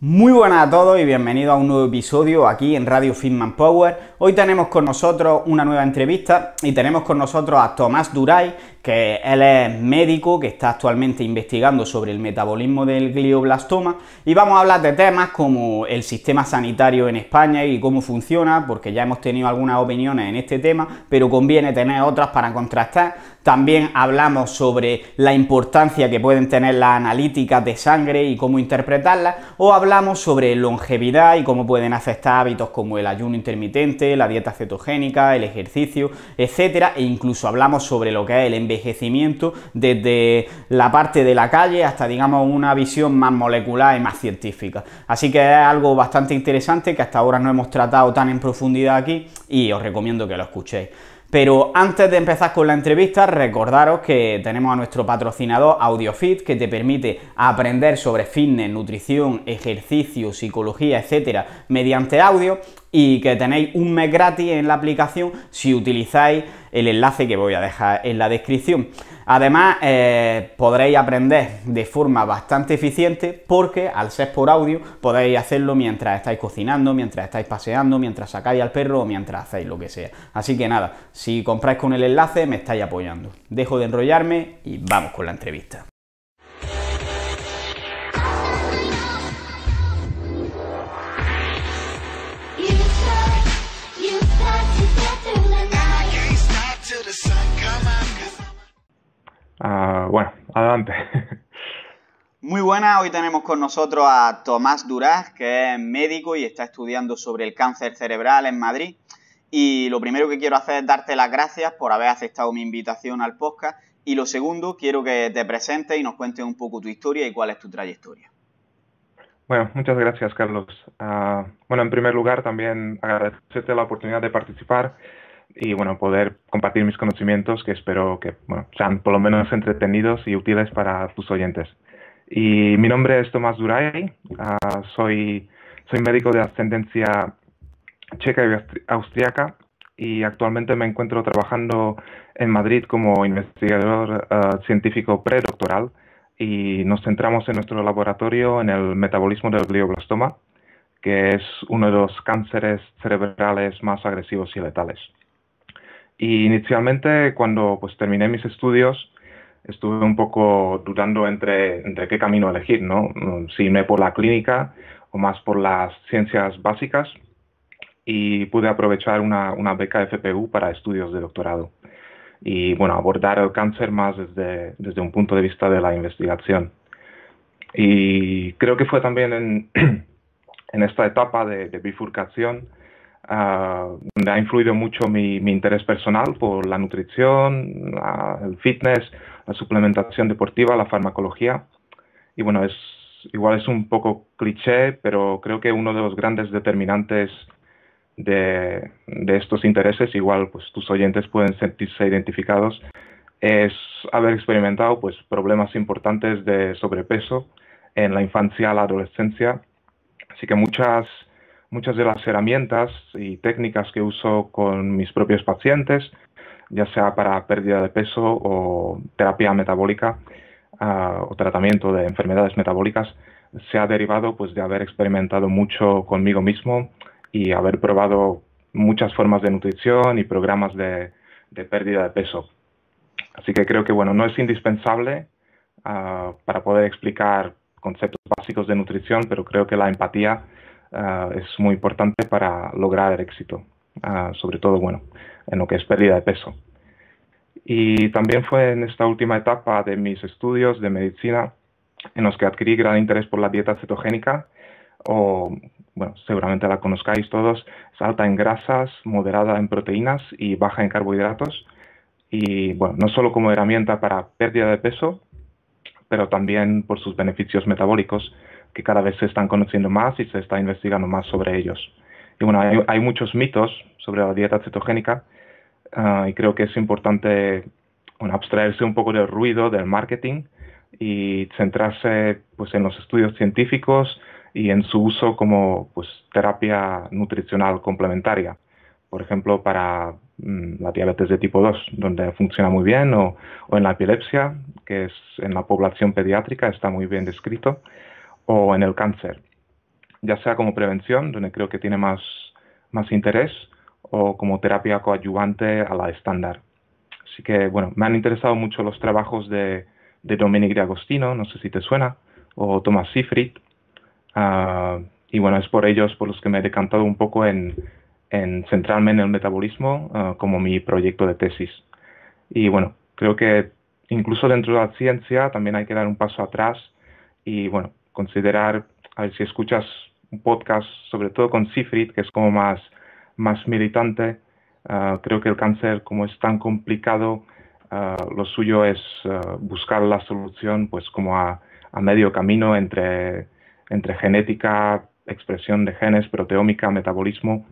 Muy buenas a todos y bienvenidos a un nuevo episodio aquí en Radio Fitman Power. Hoy tenemos con nosotros una nueva entrevista y tenemos con nosotros a Tomás Duray, que él es médico que está actualmente investigando sobre el metabolismo del glioblastoma y vamos a hablar de temas como el sistema sanitario en España y cómo funciona, porque ya hemos tenido algunas opiniones en este tema, pero conviene tener otras para contrastar. También hablamos sobre la importancia que pueden tener las analíticas de sangre y cómo interpretarlas, o hablamos sobre longevidad y cómo pueden afectar hábitos como el ayuno intermitente, la dieta cetogénica, el ejercicio, etcétera, e incluso hablamos sobre lo que es el envejecimiento desde la parte de la calle hasta, digamos, una visión más molecular y más científica. Así que es algo bastante interesante que hasta ahora no hemos tratado tan en profundidad aquí y os recomiendo que lo escuchéis. Pero antes de empezar con la entrevista, recordaros que tenemos a nuestro patrocinador AudioFit, que te permite aprender sobre fitness, nutrición, ejercicio, psicología, etcétera, mediante audio y que tenéis un mes gratis en la aplicación si utilizáis el enlace que voy a dejar en la descripción. Además, eh, podréis aprender de forma bastante eficiente porque al ser por audio podéis hacerlo mientras estáis cocinando, mientras estáis paseando, mientras sacáis al perro o mientras hacéis lo que sea. Así que nada, si compráis con el enlace me estáis apoyando. Dejo de enrollarme y vamos con la entrevista. Ah, bueno, adelante. Muy buena, hoy tenemos con nosotros a Tomás Duraz, que es médico y está estudiando sobre el cáncer cerebral en Madrid. Y lo primero que quiero hacer es darte las gracias por haber aceptado mi invitación al podcast. Y lo segundo, quiero que te presentes y nos cuentes un poco tu historia y cuál es tu trayectoria. Bueno, muchas gracias, Carlos. Ah, bueno, en primer lugar, también agradecerte la oportunidad de participar y bueno, poder compartir mis conocimientos que espero que sean por lo menos entretenidos y útiles para tus oyentes. Y mi nombre es Tomás Duray, ah, soy, soy médico de ascendencia checa y austriaca y actualmente me encuentro trabajando en Madrid como investigador ah, científico predoctoral y nos centramos en nuestro laboratorio en el metabolismo del glioblastoma, que es uno de los cánceres cerebrales más agresivos y letales. Y inicialmente, cuando pues, terminé mis estudios, estuve un poco dudando entre, entre qué camino elegir, ¿no? Si irme por la clínica o más por las ciencias básicas. Y pude aprovechar una, una beca FPU para estudios de doctorado. Y bueno, abordar el cáncer más desde, desde un punto de vista de la investigación. Y creo que fue también en, en esta etapa de bifurcación donde ha influido mucho mi, interés personal por la nutrición, el fitness, la suplementación deportiva, la farmacología. Y bueno, es, igual es un poco cliché, pero creo que uno de los grandes determinantes de, estos intereses, igual pues tus oyentes pueden sentirse identificados, es haber experimentado pues problemas importantes de sobrepeso en la infancia, la adolescencia. Así que muchas muchas de las herramientas y técnicas que uso con mis propios pacientes, ya sea para pérdida de peso o terapia metabólica ah, o tratamiento de enfermedades metabólicas, se ha derivado pues, de haber experimentado mucho conmigo mismo y haber probado muchas formas de nutrición y programas de, pérdida de peso. Así que creo que bueno, no es indispensable ah, para poder explicar conceptos básicos de nutrición, pero creo que la empatía Ah, es muy importante para lograr el éxito, ah, sobre todo bueno, en lo que es pérdida de peso. Y también fue en esta última etapa de mis estudios de medicina en los que adquirí gran interés por la dieta cetogénica, o bueno, seguramente la conozcáis todos, es alta en grasas, moderada en proteínas y baja en carbohidratos. Y bueno, no solo como herramienta para pérdida de peso, pero también por sus beneficios metabólicos, que cada vez se están conociendo más y se está investigando más sobre ellos. Y bueno, hay, muchos mitos sobre la dieta cetogénica ah, y creo que es importante abstraerse un poco del ruido del marketing y centrarse pues, en los estudios científicos y en su uso como pues, terapia nutricional complementaria. Por ejemplo, para mm, la diabetes de tipo 2, donde funciona muy bien, o, o en la epilepsia, que es en la población pediátrica, está muy bien descrito o en el cáncer. ya sea como prevención, donde creo que tiene más, más interés, o como terapia coadyuvante a la estándar. Así que, bueno, me han interesado mucho los trabajos de, de Dominic de Agostino, no sé si te suena, o Thomas Seyfried. Ah, y bueno, es por ellos por los que me he decantado un poco en, en centrarme en el metabolismo ah, como mi proyecto de tesis. Y bueno, creo que incluso dentro de la ciencia también hay que dar un paso atrás y bueno, considerar, a ver si escuchas un podcast, sobre todo con Sifrit, que es como más, más militante, ah, creo que el cáncer como es tan complicado, ah, lo suyo es buscar la solución pues como a, a medio camino entre, entre genética, expresión de genes, proteómica, metabolismo,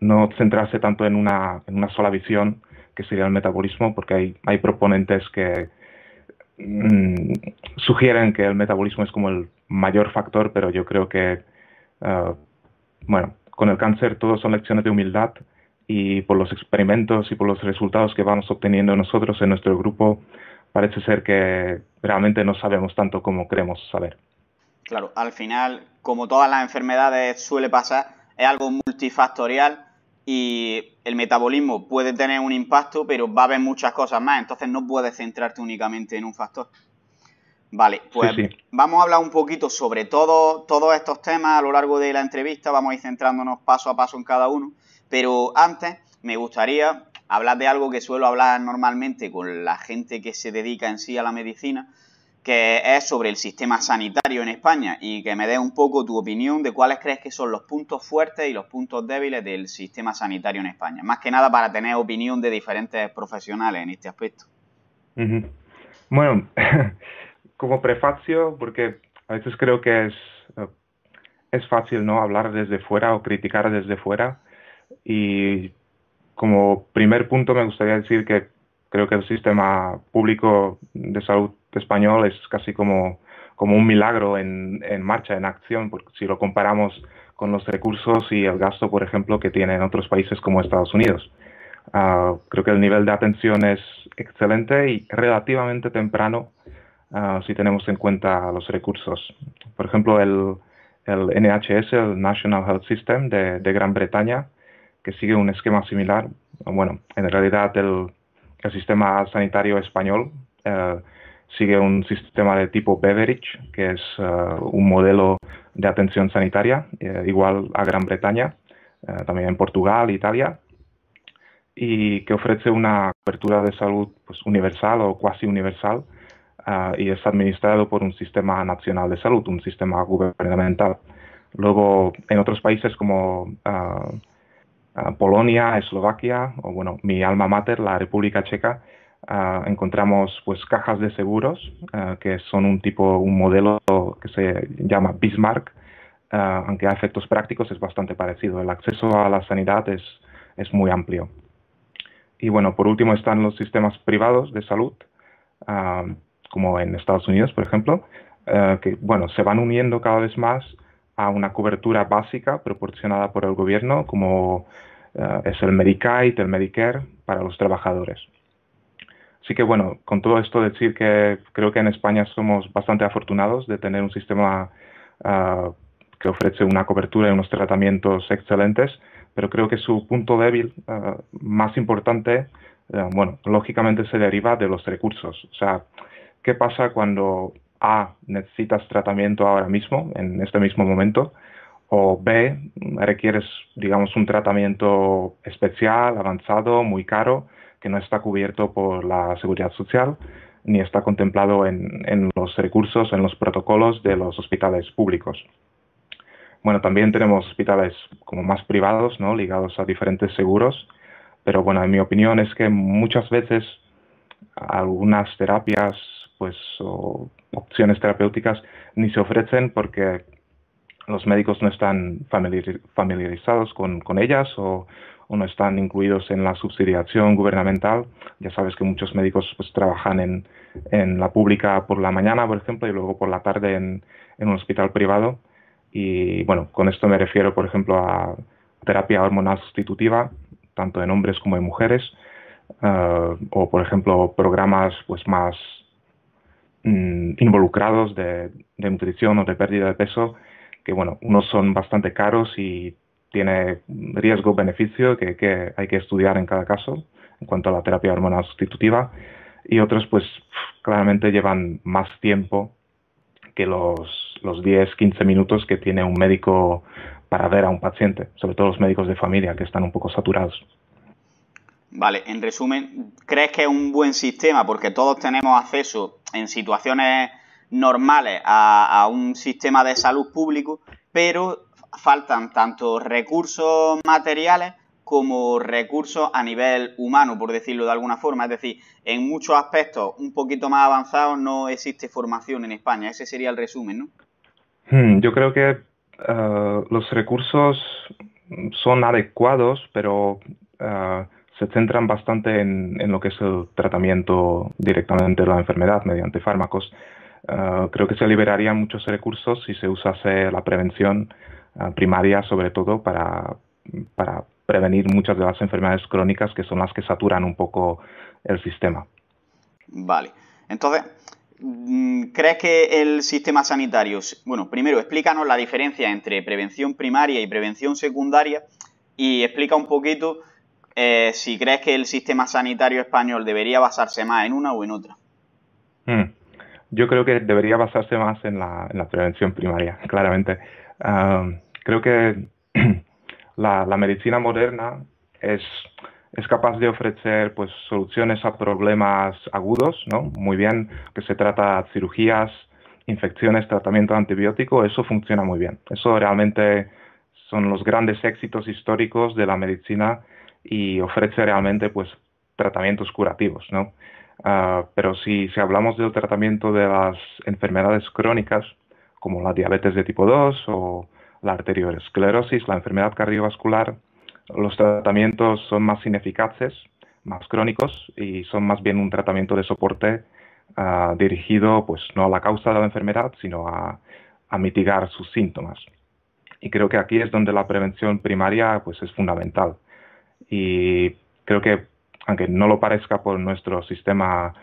no centrarse tanto en una, en una sola visión, que sería el metabolismo, porque hay, hay proponentes que mm, sugieren que el metabolismo es como el mayor factor, pero yo creo que, uh, bueno, con el cáncer todo son lecciones de humildad y por los experimentos y por los resultados que vamos obteniendo nosotros en nuestro grupo, parece ser que realmente no sabemos tanto como creemos saber. Claro, al final, como todas las enfermedades suele pasar, es algo multifactorial y el metabolismo puede tener un impacto, pero va a haber muchas cosas más, entonces no puedes centrarte únicamente en un factor. Vale, pues vamos a hablar un poquito sobre todo, todos estos temas a lo largo de la entrevista, vamos a ir centrándonos paso a paso en cada uno, pero antes me gustaría hablar de algo que suelo hablar normalmente con la gente que se dedica en sí a la medicina, que es sobre el sistema sanitario en España y que me dé un poco tu opinión de cuáles crees que son los puntos fuertes y los puntos débiles del sistema sanitario en España. Más que nada para tener opinión de diferentes profesionales en este aspecto. Bueno, como prefacio, porque a veces creo que es, es fácil no hablar desde fuera o criticar desde fuera. Y como primer punto me gustaría decir que creo que el sistema público de salud español es casi como, como un milagro en, en, marcha, en acción, porque si lo comparamos con los recursos y el gasto, por ejemplo, que tienen otros países como Estados Unidos. Ah, creo que el nivel de atención es excelente y relativamente temprano ah, si tenemos en cuenta los recursos. Por ejemplo, el, el NHS, el National Health System de, Gran Bretaña, que sigue un esquema similar. Bueno, en realidad el, el sistema sanitario español eh, sigue un sistema de tipo Beveridge, que es eh, un modelo de atención sanitaria eh, igual a Gran Bretaña, también en Portugal, Italia, y que ofrece una cobertura de salud pues, universal o cuasi universal y es administrado por un sistema nacional de salud, un sistema gubernamental. Luego, en otros países como Polonia, Eslovaquia, o bueno, mi alma mater, la República Checa, ah, encontramos pues cajas de seguros, ah, que son un tipo, un modelo que se llama Bismarck, ah, aunque a efectos prácticos es bastante parecido. El acceso a la sanidad es, es muy amplio. Y bueno, por último están los sistemas privados de salud, como en Estados Unidos, por ejemplo, que bueno, se van uniendo cada vez más a una cobertura básica proporcionada por el gobierno, como es el Medicaid, el Medicare, para los trabajadores. Así que bueno, con todo esto decir que creo que en España somos bastante afortunados de tener un sistema eh, que ofrece una cobertura y unos tratamientos excelentes, pero creo que su punto débil eh, más importante, bueno, lógicamente se deriva de los recursos. O sea, ¿qué pasa cuando a, necesitas tratamiento ahora mismo, en este mismo momento, o B, requieres, digamos, un tratamiento especial, avanzado, muy caro, que no está cubierto por la seguridad social ni está contemplado en, en los recursos, en los protocolos de los hospitales públicos. Bueno, también tenemos hospitales como más privados, ¿no? ligados a diferentes seguros, pero bueno, en mi opinión es que muchas veces algunas terapias pues o opciones terapéuticas ni se ofrecen porque los médicos no están familiarizados con, ellas o, no están incluidos en la subsidiación gubernamental. Ya sabes que muchos médicos pues, trabajan en, la pública por la mañana, por ejemplo, y luego por la tarde en, un hospital privado. Y bueno, con esto me refiero, por ejemplo, a terapia hormonal sustitutiva, tanto en hombres como en mujeres, eh, o por ejemplo programas pues más Mm, involucrados de, nutrición o de pérdida de peso que bueno, unos son bastante caros y tiene riesgo-beneficio que, hay que estudiar en cada caso en cuanto a la terapia hormonal sustitutiva y otros pues claramente llevan más tiempo que los, los 10, 15 minutos que tiene un médico para ver a un paciente, sobre todo los médicos de familia que están un poco saturados. Vale, en resumen, ¿crees que es un buen sistema porque todos tenemos acceso en situaciones normales a, a un sistema de salud público, pero faltan tanto recursos materiales como recursos a nivel humano, por decirlo de alguna forma. Es decir, en muchos aspectos un poquito más avanzados no existe formación en España. Ese sería el resumen, ¿no? Hmm, yo creo que eh, los recursos son adecuados, pero eh, se centran bastante en, lo que es el tratamiento directamente de la enfermedad mediante fármacos. Eh, creo que se liberarían muchos recursos si se usase la prevención primaria, sobre todo para, para prevenir muchas de las enfermedades crónicas que son las que saturan un poco el sistema. Vale. Entonces, mm, ¿crees que el sistema sanitario, bueno, primero explícanos la diferencia entre prevención primaria y prevención secundaria y explica un poquito eh, si crees que el sistema sanitario español debería basarse más en una o en otra. Hmm. Yo creo que debería basarse más en la, prevención primaria, claramente. Ah, creo que la, medicina moderna es, es, capaz de ofrecer pues, soluciones a problemas agudos, ¿no? Muy bien, que se trata de cirugías, infecciones, tratamiento antibiótico, eso funciona muy bien. Eso realmente son los grandes éxitos históricos de la medicina y ofrece realmente pues tratamientos curativos, ¿no? Ah, pero si, si hablamos del tratamiento de las enfermedades crónicas, como la diabetes de tipo 2 o la arteriosclerosis, la enfermedad cardiovascular, los tratamientos son más ineficaces, más crónicos y son más bien un tratamiento de soporte ah, dirigido pues no a la causa de la enfermedad, sino a, mitigar sus síntomas. Y creo que aquí es donde la prevención primaria pues es fundamental. Y creo que aunque no lo parezca por nuestro sistema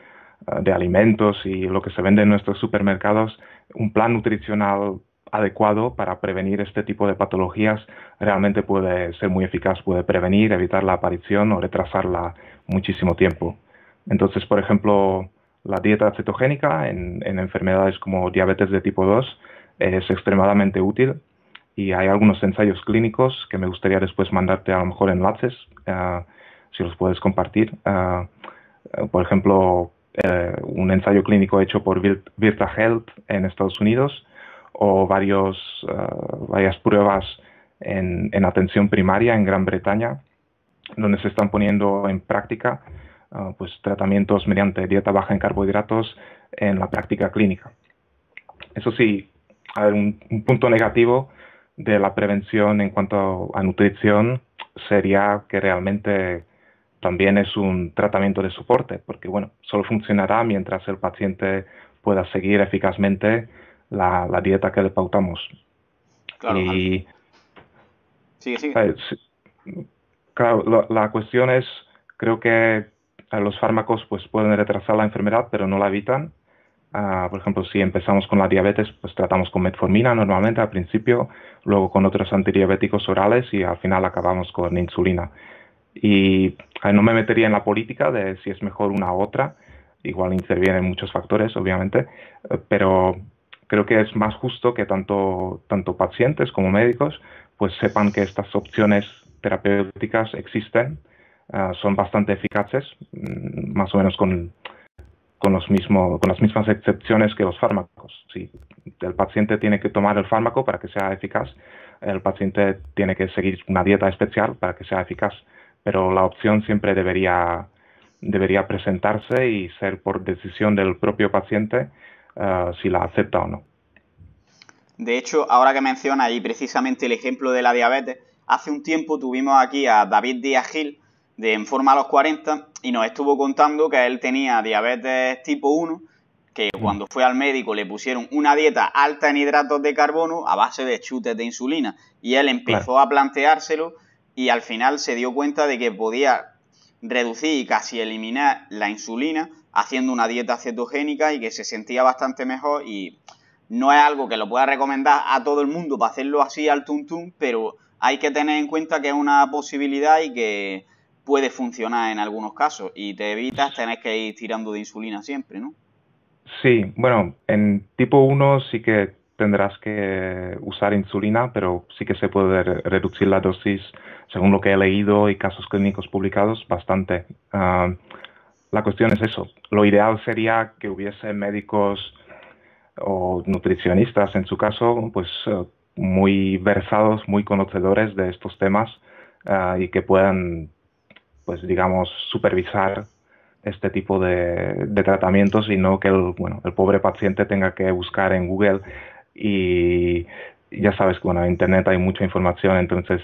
ah, de alimentos y lo que se vende en nuestros supermercados, un plan nutricional adecuado para prevenir este tipo de patologías realmente puede ser muy eficaz, puede prevenir, evitar la aparición o retrasarla muchísimo tiempo. Entonces, por ejemplo, la dieta cetogénica en, enfermedades como diabetes de tipo 2 es extremadamente útil y hay algunos ensayos clínicos que me gustaría después mandarte a lo mejor enlaces, eh, si los puedes compartir. Eh, eh, por ejemplo, un ensayo clínico hecho por Virta Health en Estados Unidos o varios, eh, varias pruebas en, atención primaria en Gran Bretaña, donde se están poniendo en práctica eh, pues, tratamientos mediante dieta baja en carbohidratos en la práctica clínica. Eso sí, un, punto negativo de la prevención en cuanto a nutrición sería que realmente también es un tratamiento de soporte, porque bueno, solo funcionará mientras el paciente pueda seguir eficazmente la, dieta que le pautamos. Claro, y, eh, Claro, la, cuestión es, creo que eh, los fármacos pues, pueden retrasar la enfermedad, pero no la evitan. Ah, por ejemplo, si empezamos con la diabetes, pues tratamos con metformina normalmente al principio, luego con otros antidiabéticos orales y al final acabamos con insulina. Y eh, no me metería en la política de si es mejor una u otra, igual intervienen muchos factores, obviamente, pero creo que es más justo que tanto, tanto pacientes como médicos pues sepan que estas opciones terapéuticas existen, ah, son bastante eficaces, mm, más o menos con, con, los mismo, con las mismas excepciones que los fármacos. Si el paciente tiene que tomar el fármaco para que sea eficaz, el paciente tiene que seguir una dieta especial para que sea eficaz, pero la opción siempre debería, debería presentarse y ser por decisión del propio paciente eh, si la acepta o no. De hecho, ahora que menciona ahí precisamente el ejemplo de la diabetes, hace un tiempo tuvimos aquí a David Díaz Gil de En Forma a los 40 y nos estuvo contando que él tenía diabetes tipo 1, que mm. cuando fue al médico le pusieron una dieta alta en hidratos de carbono a base de chutes de insulina y él empezó a planteárselo y al final se dio cuenta de que podía reducir y casi eliminar la insulina haciendo una dieta cetogénica y que se sentía bastante mejor y no es algo que lo pueda recomendar a todo el mundo para hacerlo así al tuntum, pero hay que tener en cuenta que es una posibilidad y que puede funcionar en algunos casos y te evitas tener que ir tirando de insulina siempre, ¿no? Sí, bueno, en tipo 1 sí que tendrás que usar insulina, pero sí que se puede reducir la dosis, según lo que he leído y casos clínicos publicados, bastante. Ah, la cuestión es eso. Lo ideal sería que hubiese médicos o nutricionistas, en su caso, pues eh, muy versados, muy conocedores de estos temas ah, y que puedan, pues digamos, supervisar este tipo de, de, tratamientos y no que bueno, el pobre paciente tenga que buscar en Google y ya sabes que bueno, en Internet hay mucha información, entonces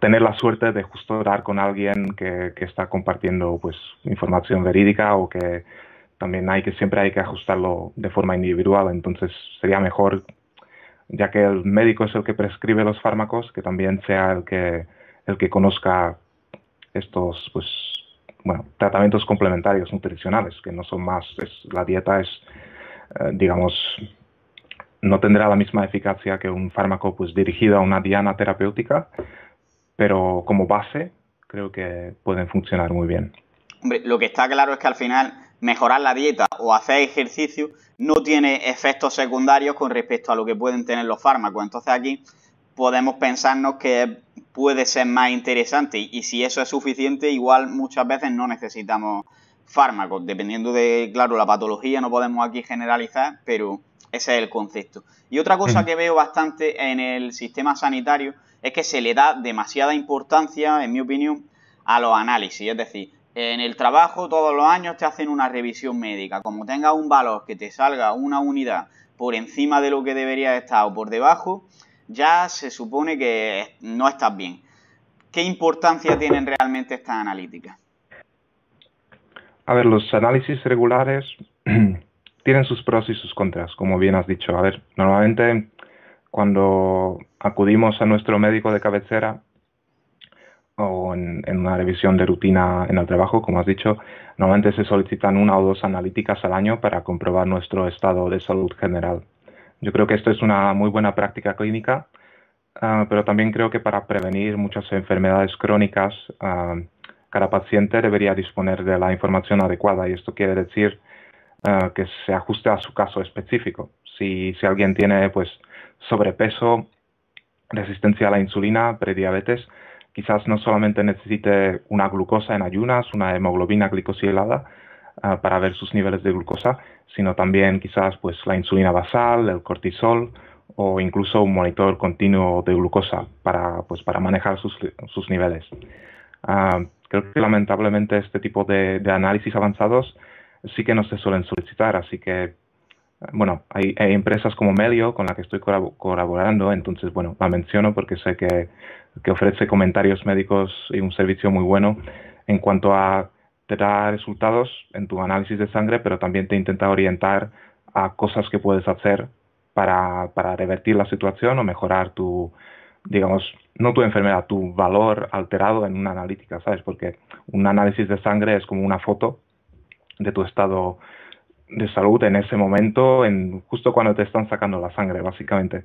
tener la suerte de justo dar con alguien que, que, está compartiendo pues información verídica o que también hay que siempre hay que ajustarlo de forma individual, entonces sería mejor ya que el médico es el que prescribe los fármacos, que también sea el que el que conozca estos pues bueno, tratamientos complementarios nutricionales, que no son más, es, la dieta es, eh, digamos, no tendrá la misma eficacia que un fármaco pues dirigido a una diana terapéutica, pero como base creo que pueden funcionar muy bien. Hombre, lo que está claro es que al final mejorar la dieta o hacer ejercicio no tiene efectos secundarios con respecto a lo que pueden tener los fármacos. Entonces aquí podemos pensarnos que puede ser más interesante y si eso es suficiente, igual muchas veces no necesitamos fármacos, dependiendo de, claro, la patología, no podemos aquí generalizar, pero ese es el concepto. Y otra cosa que veo bastante en el sistema sanitario es que se le da demasiada importancia, en mi opinión, a los análisis. Es decir, en el trabajo todos los años te hacen una revisión médica. Como tenga un valor que te salga una unidad por encima de lo que debería estar o por debajo, ya se supone que no estás bien. ¿Qué importancia tienen realmente estas analíticas? A ver, los análisis regulares tienen sus pros y sus contras, como bien has dicho. A ver, normalmente cuando acudimos a nuestro médico de cabecera o en, una revisión de rutina en el trabajo, como has dicho, normalmente se solicitan una o dos analíticas al año para comprobar nuestro estado de salud general. Yo creo que esto es una muy buena práctica clínica, ah, pero también creo que para prevenir muchas enfermedades crónicas, ah, cada paciente debería disponer de la información adecuada y esto quiere decir eh, que se ajuste a su caso específico. Si, si alguien tiene pues sobrepeso, resistencia a la insulina, prediabetes, quizás no solamente necesite una glucosa en ayunas, una hemoglobina glicosilada uh, para ver sus niveles de glucosa, sino también quizás pues la insulina basal, el cortisol o incluso un monitor continuo de glucosa para, pues, para manejar sus, sus niveles. Uh, creo que lamentablemente este tipo de, análisis avanzados sí que no se suelen solicitar, así que, bueno, hay, empresas como Melio con la que estoy colaborando, entonces, bueno, la menciono porque sé que, que, ofrece comentarios médicos y un servicio muy bueno en cuanto a te da resultados en tu análisis de sangre, pero también te intenta orientar a cosas que puedes hacer para, para revertir la situación o mejorar tu, digamos, no tu enfermedad, tu valor alterado en una analítica, ¿sabes? Porque un análisis de sangre es como una foto de tu estado de salud en ese momento, en justo cuando te están sacando la sangre, básicamente.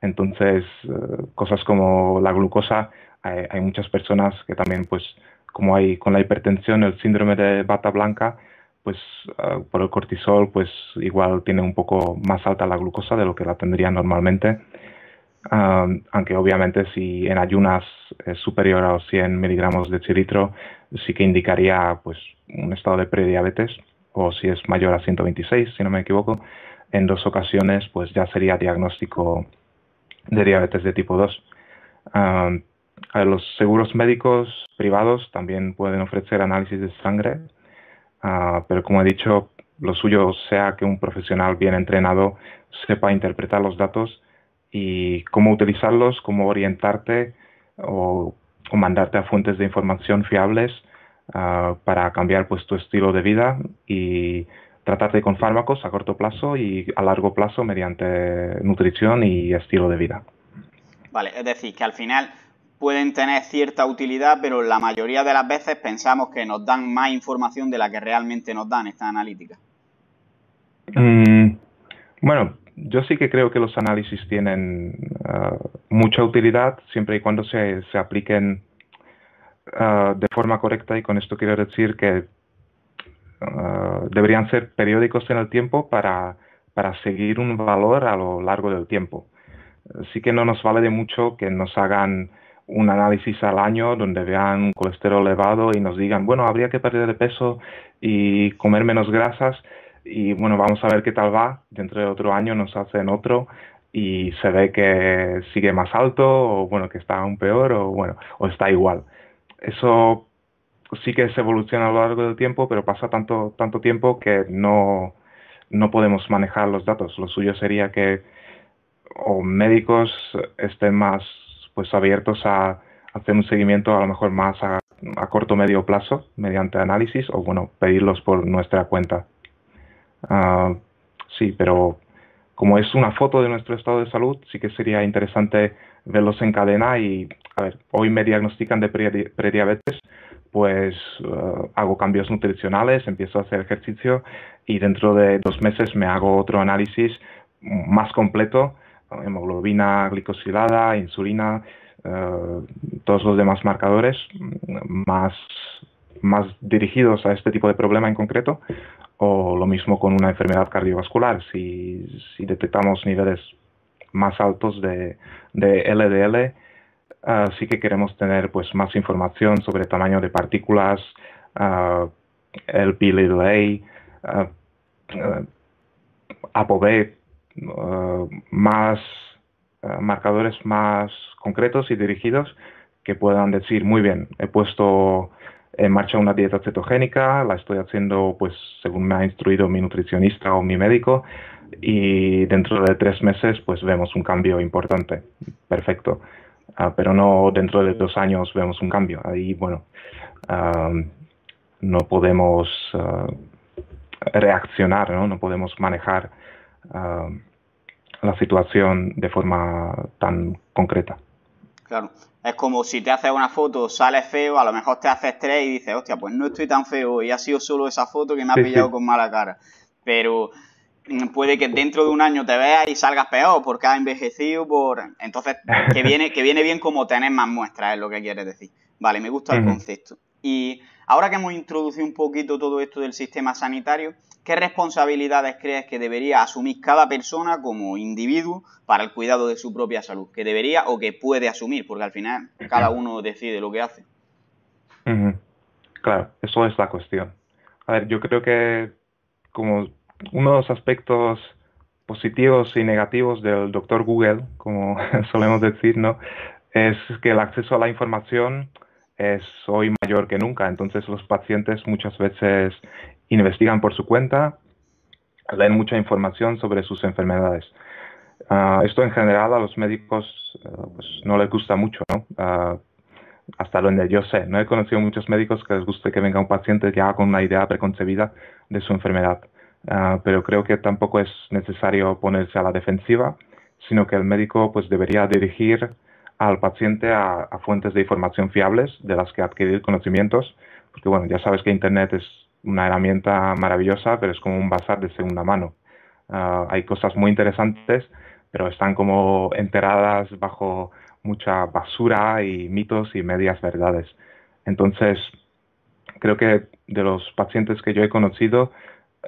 Entonces, eh, cosas como la glucosa, hay, muchas personas que también, pues, como hay con la hipertensión, el síndrome de bata blanca, pues eh, por el cortisol, pues igual tiene un poco más alta la glucosa de lo que la tendría normalmente. Aunque obviamente si en ayunas es superior a los 100 miligramos de cilitro, sí que indicaría pues un estado de prediabetes o si es mayor a 126, si no me equivoco, en dos ocasiones pues ya sería diagnóstico de diabetes de tipo 2. los seguros médicos privados también pueden ofrecer análisis de sangre, ah, pero como he dicho, lo suyo sea que un profesional bien entrenado sepa interpretar los datos y cómo utilizarlos, cómo orientarte o o mandarte a fuentes de información fiables ah, para cambiar pues tu estilo de vida y tratarte con fármacos a corto plazo y a largo plazo mediante nutrición y estilo de vida. Vale, es decir, que al final pueden tener cierta utilidad, pero la mayoría de las veces pensamos que nos dan más información de la que realmente nos dan estas analíticas. Mm, bueno, yo sí que creo que los análisis tienen mucha utilidad siempre y cuando se, se apliquen de forma correcta y con esto quiero decir que deberían ser periódicos en el tiempo para, para seguir un valor a lo largo del tiempo. Sí que no nos vale de mucho que nos hagan un análisis al año donde vean un colesterol elevado y nos digan, bueno, habría que perder de peso y comer menos grasas y bueno, vamos a ver qué tal va. Dentro de otro año nos hacen otro y se ve que sigue más alto o bueno, que está aún peor o bueno, o está igual. Eso sí que se evoluciona a lo largo del tiempo, pero pasa tanto, tanto tiempo que no, no podemos manejar los datos. Lo suyo sería que o médicos estén más pues abiertos a hacer un seguimiento a lo mejor más a, corto medio plazo mediante análisis o bueno pedirlos por nuestra cuenta ah, sí pero como es una foto de nuestro estado de salud sí que sería interesante verlos en cadena y a ver hoy me diagnostican de prediabetes pues ah, hago cambios nutricionales empiezo a hacer ejercicio y dentro de dos meses me hago otro análisis más completo hemoglobina glicosilada, insulina, eh, todos los demás marcadores más, más dirigidos a este tipo de problema en concreto, o lo mismo con una enfermedad cardiovascular, si, si detectamos niveles más altos de, de LDL, eh, sí que queremos tener pues más información sobre tamaño de partículas, uh, el ApoB, Uh, más uh, marcadores más concretos y dirigidos que puedan decir, muy bien, he puesto en marcha una dieta cetogénica, la estoy haciendo pues según me ha instruido mi nutricionista o mi médico y dentro de tres meses pues vemos un cambio importante. Perfecto. Uh, pero no dentro de dos años vemos un cambio. Ahí, bueno, no podemos reaccionar, ¿no? no podemos manejar la situación de forma tan concreta. Claro, es como si te haces una foto, sales feo, a lo mejor te haces tres y dices, hostia, pues no estoy tan feo y ha sido solo esa foto que me ha pillado con mala cara. Pero mm, puede que dentro de un año te veas y salgas peor porque has envejecido por entonces que viene que viene bien como tener más muestras es lo que quieres decir. Vale me gusta el concepto y ahora que hemos introducido un poquito todo esto del sistema sanitario ¿Qué responsabilidades crees que debería asumir cada persona como individuo para el cuidado de su propia salud? Que debería o que puede asumir, porque al final cada uno decide lo que hace. Claro, eso es la cuestión. A ver, yo creo que como uno de los aspectos positivos y negativos del doctor Google, como solemos decir, ¿no? Es que el acceso a la información es hoy mayor que nunca. Entonces los pacientes muchas veces investigan por su cuenta, leen mucha información sobre sus enfermedades. Ah, esto en general a los médicos eh, pues, no les gusta mucho, ¿no? Ah, hasta donde yo sé. No he conocido muchos médicos que les guste que venga un paciente ya con una idea preconcebida de su enfermedad. Ah, pero creo que tampoco es necesario ponerse a la defensiva, sino que el médico pues debería dirigir al paciente a, fuentes de información fiables de las que adquirir conocimientos, porque bueno, ya sabes que Internet es una herramienta maravillosa, pero es como un bazar de segunda mano. Ah, hay cosas muy interesantes, pero están como enteradas bajo mucha basura y mitos y medias verdades. Entonces, creo que de los pacientes que yo he conocido,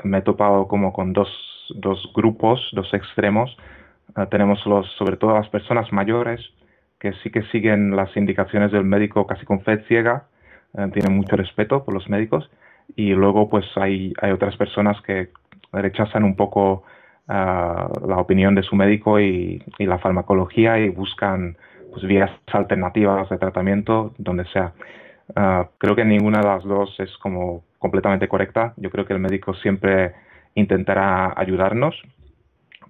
me he topado como con dos, dos grupos, dos extremos. Ah, tenemos los, sobre todo las personas mayores, sí que siguen las indicaciones del médico casi con fe ciega, eh, tienen mucho respeto por los médicos, y luego pues hay, hay otras personas que rechazan un poco ah, la opinión de su médico y, la farmacología y buscan pues, vías alternativas de tratamiento donde sea. Ah, creo que ninguna de las dos es como completamente correcta. Yo creo que el médico siempre intentará ayudarnos,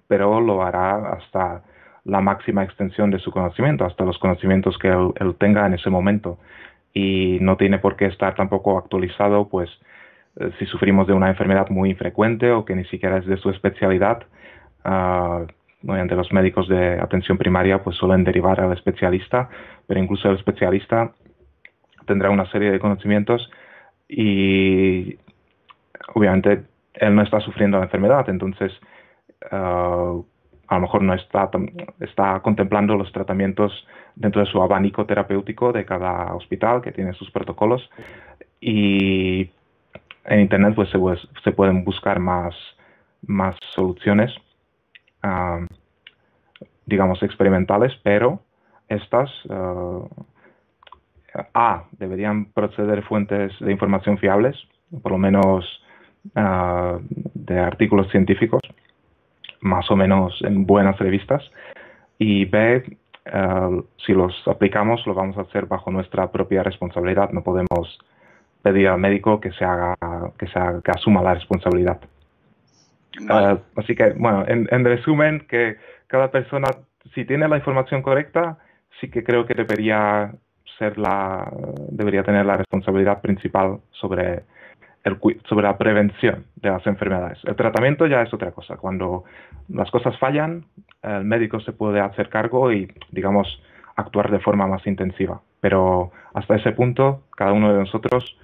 pero lo hará hasta la máxima extensión de su conocimiento, hasta los conocimientos que él tenga en ese momento. Y no tiene por qué estar tampoco actualizado, pues eh, si sufrimos de una enfermedad muy infrecuente o que ni siquiera es de su especialidad, uh, los médicos de atención primaria pues suelen derivar al especialista, pero incluso el especialista tendrá una serie de conocimientos y obviamente él no está sufriendo la enfermedad, entonces uh, a lo mejor no está, está contemplando los tratamientos dentro de su abanico terapéutico de cada hospital que tiene sus protocolos. Y en internet pues se, pueden buscar más, más soluciones digamos experimentales pero estas a deberían proceder fuentes de información fiables por lo menos uh, de artículos científicos más o menos en buenas revistas y B, eh, si los aplicamos lo vamos a hacer bajo nuestra propia responsabilidad. No podemos pedir al médico que se haga, que, se que asuma la responsabilidad. Eh, así que, bueno, en, en, resumen, que cada persona, si tiene la información correcta, sí que creo que debería ser la, debería tener la responsabilidad principal sobre sobre la prevención de las enfermedades. El tratamiento ya es otra cosa. Cuando las cosas fallan, el médico se puede hacer cargo y, digamos, actuar de forma más intensiva. Pero hasta ese punto, cada uno de nosotros,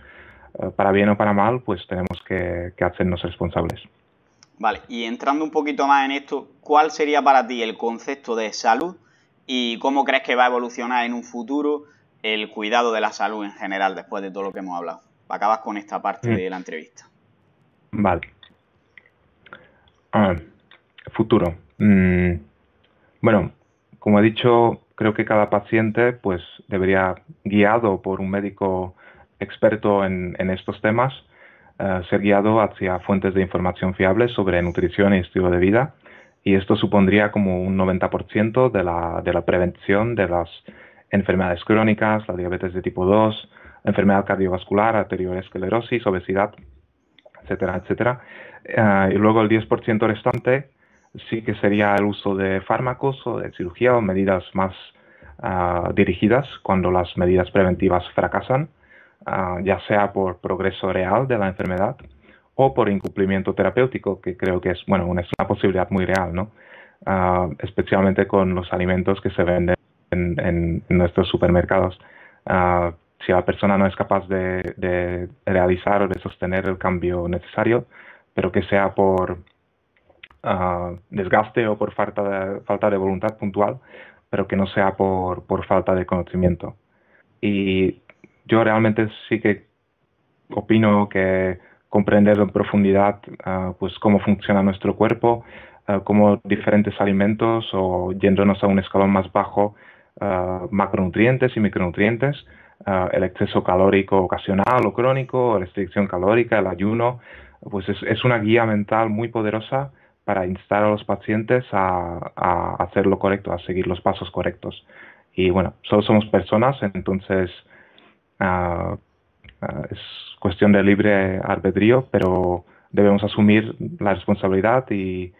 eh, para bien o para mal, pues tenemos que, que hacernos responsables. Vale, y entrando un poquito más en esto, ¿cuál sería para ti el concepto de salud y cómo crees que va a evolucionar en un futuro el cuidado de la salud en general después de todo lo que hemos hablado? Acabas con esta parte mm. de la entrevista. Vale. Ah, futuro. Mm, bueno, como he dicho, creo que cada paciente pues debería, guiado por un médico experto en, estos temas, eh, ser guiado hacia fuentes de información fiables sobre nutrición y estilo de vida. Y esto supondría como un 90% de la, de la prevención de las enfermedades crónicas, la diabetes de tipo 2, enfermedad cardiovascular, arteriosclerosis, obesidad, etcétera, etcétera. Eh, y luego el 10% restante sí que sería el uso de fármacos o de cirugía o medidas más ah, dirigidas cuando las medidas preventivas fracasan, ah, ya sea por progreso real de la enfermedad o por incumplimiento terapéutico, que creo que es, bueno, es una posibilidad muy real, ¿no? Ah, especialmente con los alimentos que se venden en, en nuestros supermercados si la persona no es capaz de, realizar o de sostener el cambio necesario, pero que sea por ah, desgaste o por falta de, falta de voluntad puntual, pero que no sea por, falta de conocimiento. Y yo realmente sí que opino que comprender en profundidad ah, pues cómo funciona nuestro cuerpo, uh, cómo diferentes alimentos o yéndonos a un escalón más bajo, macronutrientes y micronutrientes, Ah, el exceso calórico ocasional o crónico, restricción calórica, el ayuno, pues es, una guía mental muy poderosa para instar a los pacientes a, hacer lo correcto, a seguir los pasos correctos. Y bueno, solo somos personas, entonces ah, ah, es cuestión de libre albedrío, pero debemos asumir la responsabilidad y,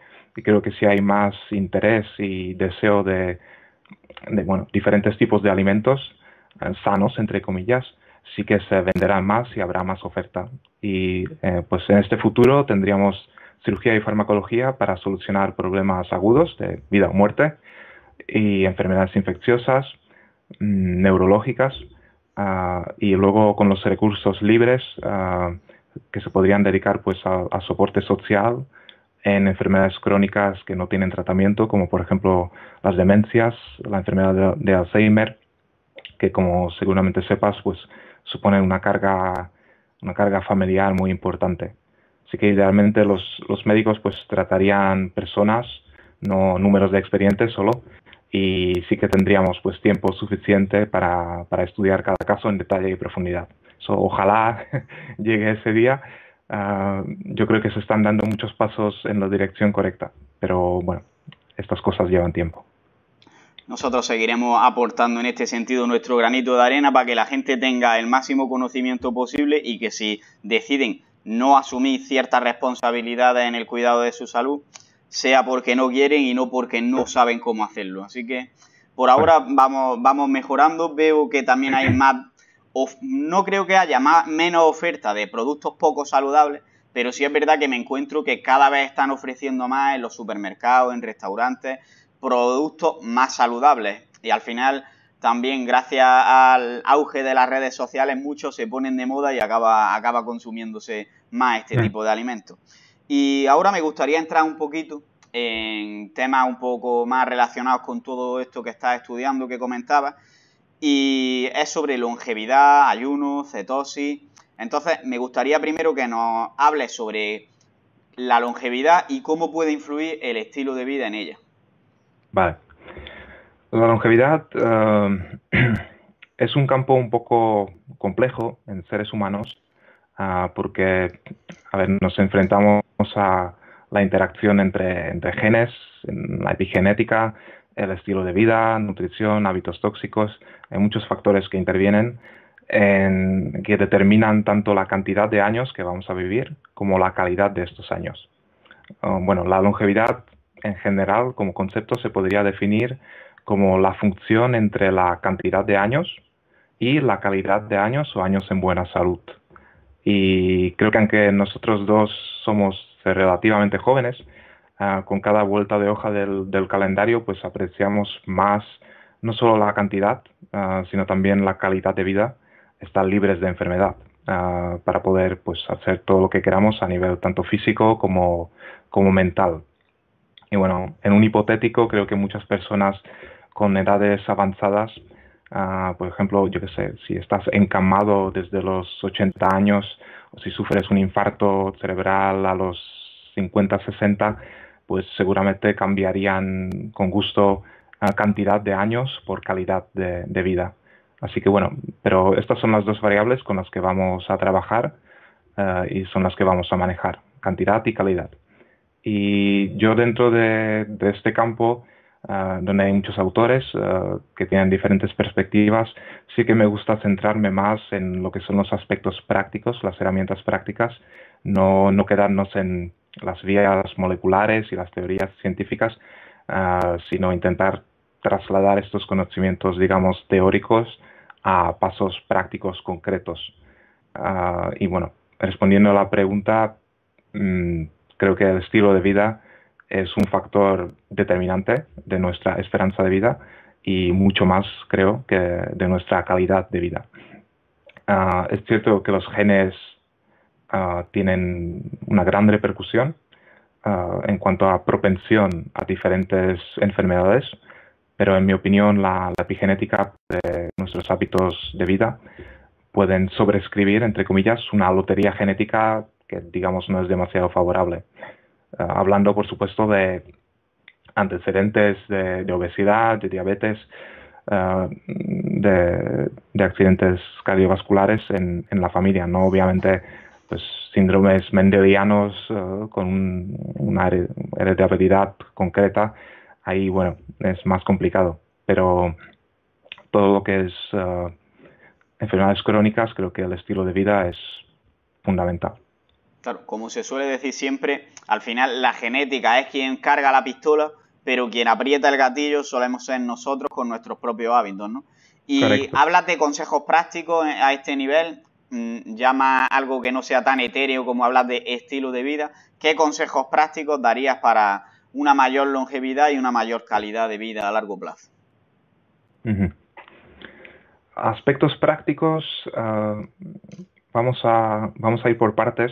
creo que si hay más interés y deseo de, de bueno, diferentes tipos de alimentos, sanos, entre comillas, sí que se venderán más y habrá más oferta. Y eh, pues en este futuro tendríamos cirugía y farmacología para solucionar problemas agudos de vida o muerte y enfermedades infecciosas, mm, neurológicas ah, y luego con los recursos libres ah, que se podrían dedicar pues a, soporte social en enfermedades crónicas que no tienen tratamiento como por ejemplo las demencias, la enfermedad de Alzheimer que como seguramente sepas, pues suponen una carga, una carga familiar muy importante. Así que idealmente los, los médicos pues tratarían personas, no números de expedientes solo, y sí que tendríamos pues tiempo suficiente para, para estudiar cada caso en detalle y profundidad. ojalá llegue ese día. Ah, yo creo que se están dando muchos pasos en la dirección correcta, pero bueno, estas cosas llevan tiempo. Nosotros seguiremos aportando en este sentido nuestro granito de arena para que la gente tenga el máximo conocimiento posible y que si deciden no asumir ciertas responsabilidades en el cuidado de su salud, sea porque no quieren y no porque no saben cómo hacerlo. Así que por ahora vamos, vamos mejorando. Veo que también hay más, no creo que haya más, menos oferta de productos poco saludables, pero sí es verdad que me encuentro que cada vez están ofreciendo más en los supermercados, en restaurantes, productos más saludables. Y al final, también gracias al auge de las redes sociales, muchos se ponen de moda y acaba, acaba consumiéndose más este tipo de alimentos. Y ahora me gustaría entrar un poquito en temas un poco más relacionados con todo esto que estás estudiando, que comentabas, y es sobre longevidad, ayuno, cetosis. Entonces, me gustaría primero que nos hables sobre la longevidad y cómo puede influir el estilo de vida en ella. Vale. La longevidad eh, es un campo un poco complejo en seres humanos ah, porque a ver, nos enfrentamos a la interacción entre, entre genes, la epigenética, el estilo de vida, nutrición, hábitos tóxicos. Hay muchos factores que intervienen en, que determinan tanto la cantidad de años que vamos a vivir como la calidad de estos años. Ah, bueno, la longevidad en general como concepto se podría definir como la función entre la cantidad de años y la calidad de años o años en buena salud. Y creo que aunque nosotros dos somos relativamente jóvenes, ah, con cada vuelta de hoja del, calendario pues apreciamos más no solo la cantidad, ah, sino también la calidad de vida, estar libres de enfermedad ah, para poder pues hacer todo lo que queramos a nivel tanto físico como, como mental. Y bueno, en un hipotético creo que muchas personas con edades avanzadas Ah, por ejemplo, yo qué sé, si estás encamado desde los 80 años o si sufres un infarto cerebral a los 50, 60, pues seguramente cambiarían con gusto la cantidad de años por calidad de, vida. Así que bueno, pero estas son las dos variables con las que vamos a trabajar ah, y son las que vamos a manejar, cantidad y calidad. Y yo dentro de este campo Ah, donde hay muchos autores ah, que tienen diferentes perspectivas, sí que me gusta centrarme más en lo que son los aspectos prácticos, las herramientas prácticas, no, no quedarnos en las vías moleculares y las teorías científicas, ah, sino intentar trasladar estos conocimientos, digamos, teóricos a pasos prácticos concretos. y bueno, respondiendo a la pregunta, mm, creo que el estilo de vida es un factor determinante de nuestra esperanza de vida y mucho más, creo, que de nuestra calidad de vida. Ah, es cierto que los genes ah, tienen una gran repercusión ah, en cuanto a propensión a diferentes enfermedades, pero en mi opinión la, la epigenética de nuestros hábitos de vida pueden sobreescribir, entre comillas, una lotería genética digamos, no es demasiado favorable. Eh, hablando por supuesto de antecedentes de, obesidad, de diabetes, eh, de, accidentes cardiovasculares en, la familia, no obviamente pues síndromes mendelianos eh, con una heredabilidad concreta, ahí bueno, es más complicado, pero todo lo que es enfermedades crónicas, creo que el estilo de vida es fundamental. Claro, como se suele decir siempre, al final la genética es quien carga la pistola, pero quien aprieta el gatillo solemos ser nosotros con nuestros propios hábitos, ¿no? Y hablas de consejos prácticos a este nivel, mm, llama algo que no sea tan etéreo como hablas de estilo de vida. ¿Qué consejos prácticos darías para una mayor longevidad y una mayor calidad de vida a largo plazo? Aspectos prácticos, ah, vamos, a, vamos a ir por partes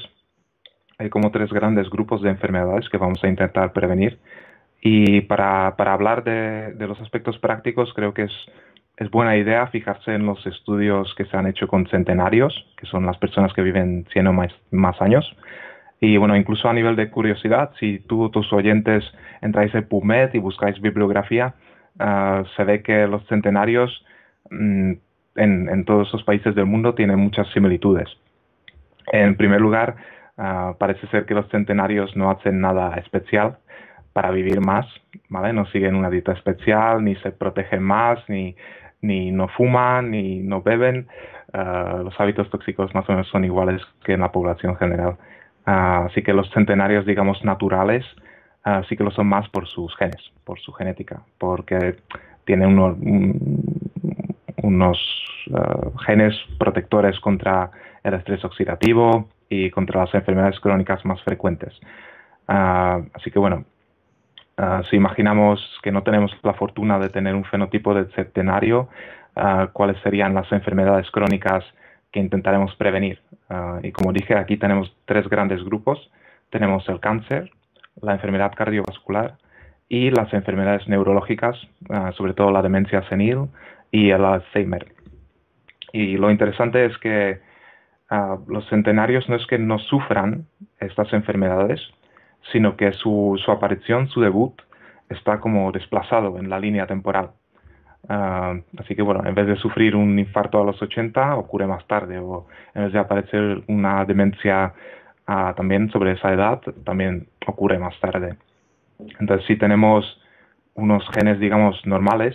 hay como tres grandes grupos de enfermedades que vamos a intentar prevenir. Y para, hablar de, los aspectos prácticos, creo que es, es buena idea fijarse en los estudios que se han hecho con centenarios, que son las personas que viven 100 o más, años. Y bueno, incluso a nivel de curiosidad, si tú tus oyentes entráis en PubMed y buscáis bibliografía, ah, se ve que los centenarios mm, en, en, todos los países del mundo tienen muchas similitudes. En primer lugar, Ah, parece ser que los centenarios no hacen nada especial para vivir más, ¿vale? No siguen una dieta especial, ni se protegen más, ni, ni no fuman, ni no beben. Ah, los hábitos tóxicos más o menos son iguales que en la población general. Ah, así que los centenarios, digamos, naturales, sí que lo son más por sus genes, por su genética, porque tienen unos, unos genes protectores contra el estrés oxidativo, y contra las enfermedades crónicas más frecuentes. Ah, así que bueno, ah, si imaginamos que no tenemos la fortuna de tener un fenotipo de centenario, ah, ¿cuáles serían las enfermedades crónicas que intentaremos prevenir? y como dije, aquí tenemos tres grandes grupos. Tenemos el cáncer, la enfermedad cardiovascular y las enfermedades neurológicas, sobre todo la demencia senil y el Alzheimer. Y lo interesante es que los centenarios no es que no sufran estas enfermedades, sino que su, su aparición, su debut, está como desplazado en la línea temporal. Ah, así que bueno, en vez de sufrir un infarto a los 80, ocurre más tarde, o en vez de aparecer una demencia ah, también sobre esa edad, también ocurre más tarde. Entonces, si tenemos unos genes, digamos, normales,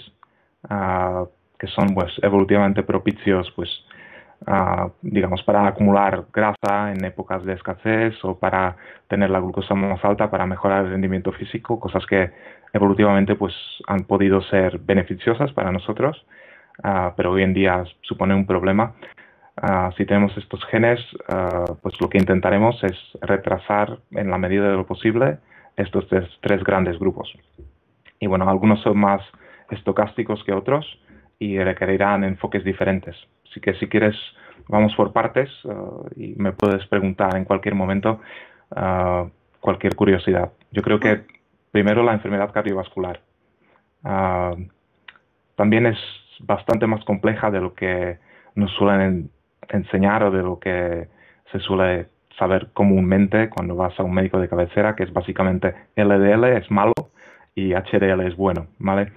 ah, que son pues evolutivamente propicios, pues, digamos, para acumular grasa en épocas de escasez o para tener la glucosa más alta para mejorar el rendimiento físico, cosas que evolutivamente pues han podido ser beneficiosas para nosotros, ah, pero hoy en día supone un problema. Ah, si tenemos estos genes, ah, pues lo que intentaremos es retrasar en la medida de lo posible estos tres, grandes grupos. Y bueno, algunos son más estocásticos que otros y requerirán enfoques diferentes. Así que si quieres, vamos por partes y me puedes preguntar en cualquier momento cualquier curiosidad. Yo creo que Primero, la enfermedad cardiovascular. Ah, también es bastante más compleja de lo que nos suelen enseñar o de lo que se suele saber comúnmente cuando vas a un médico de cabecera, que es básicamente LDL es malo y HDL es bueno, ¿vale?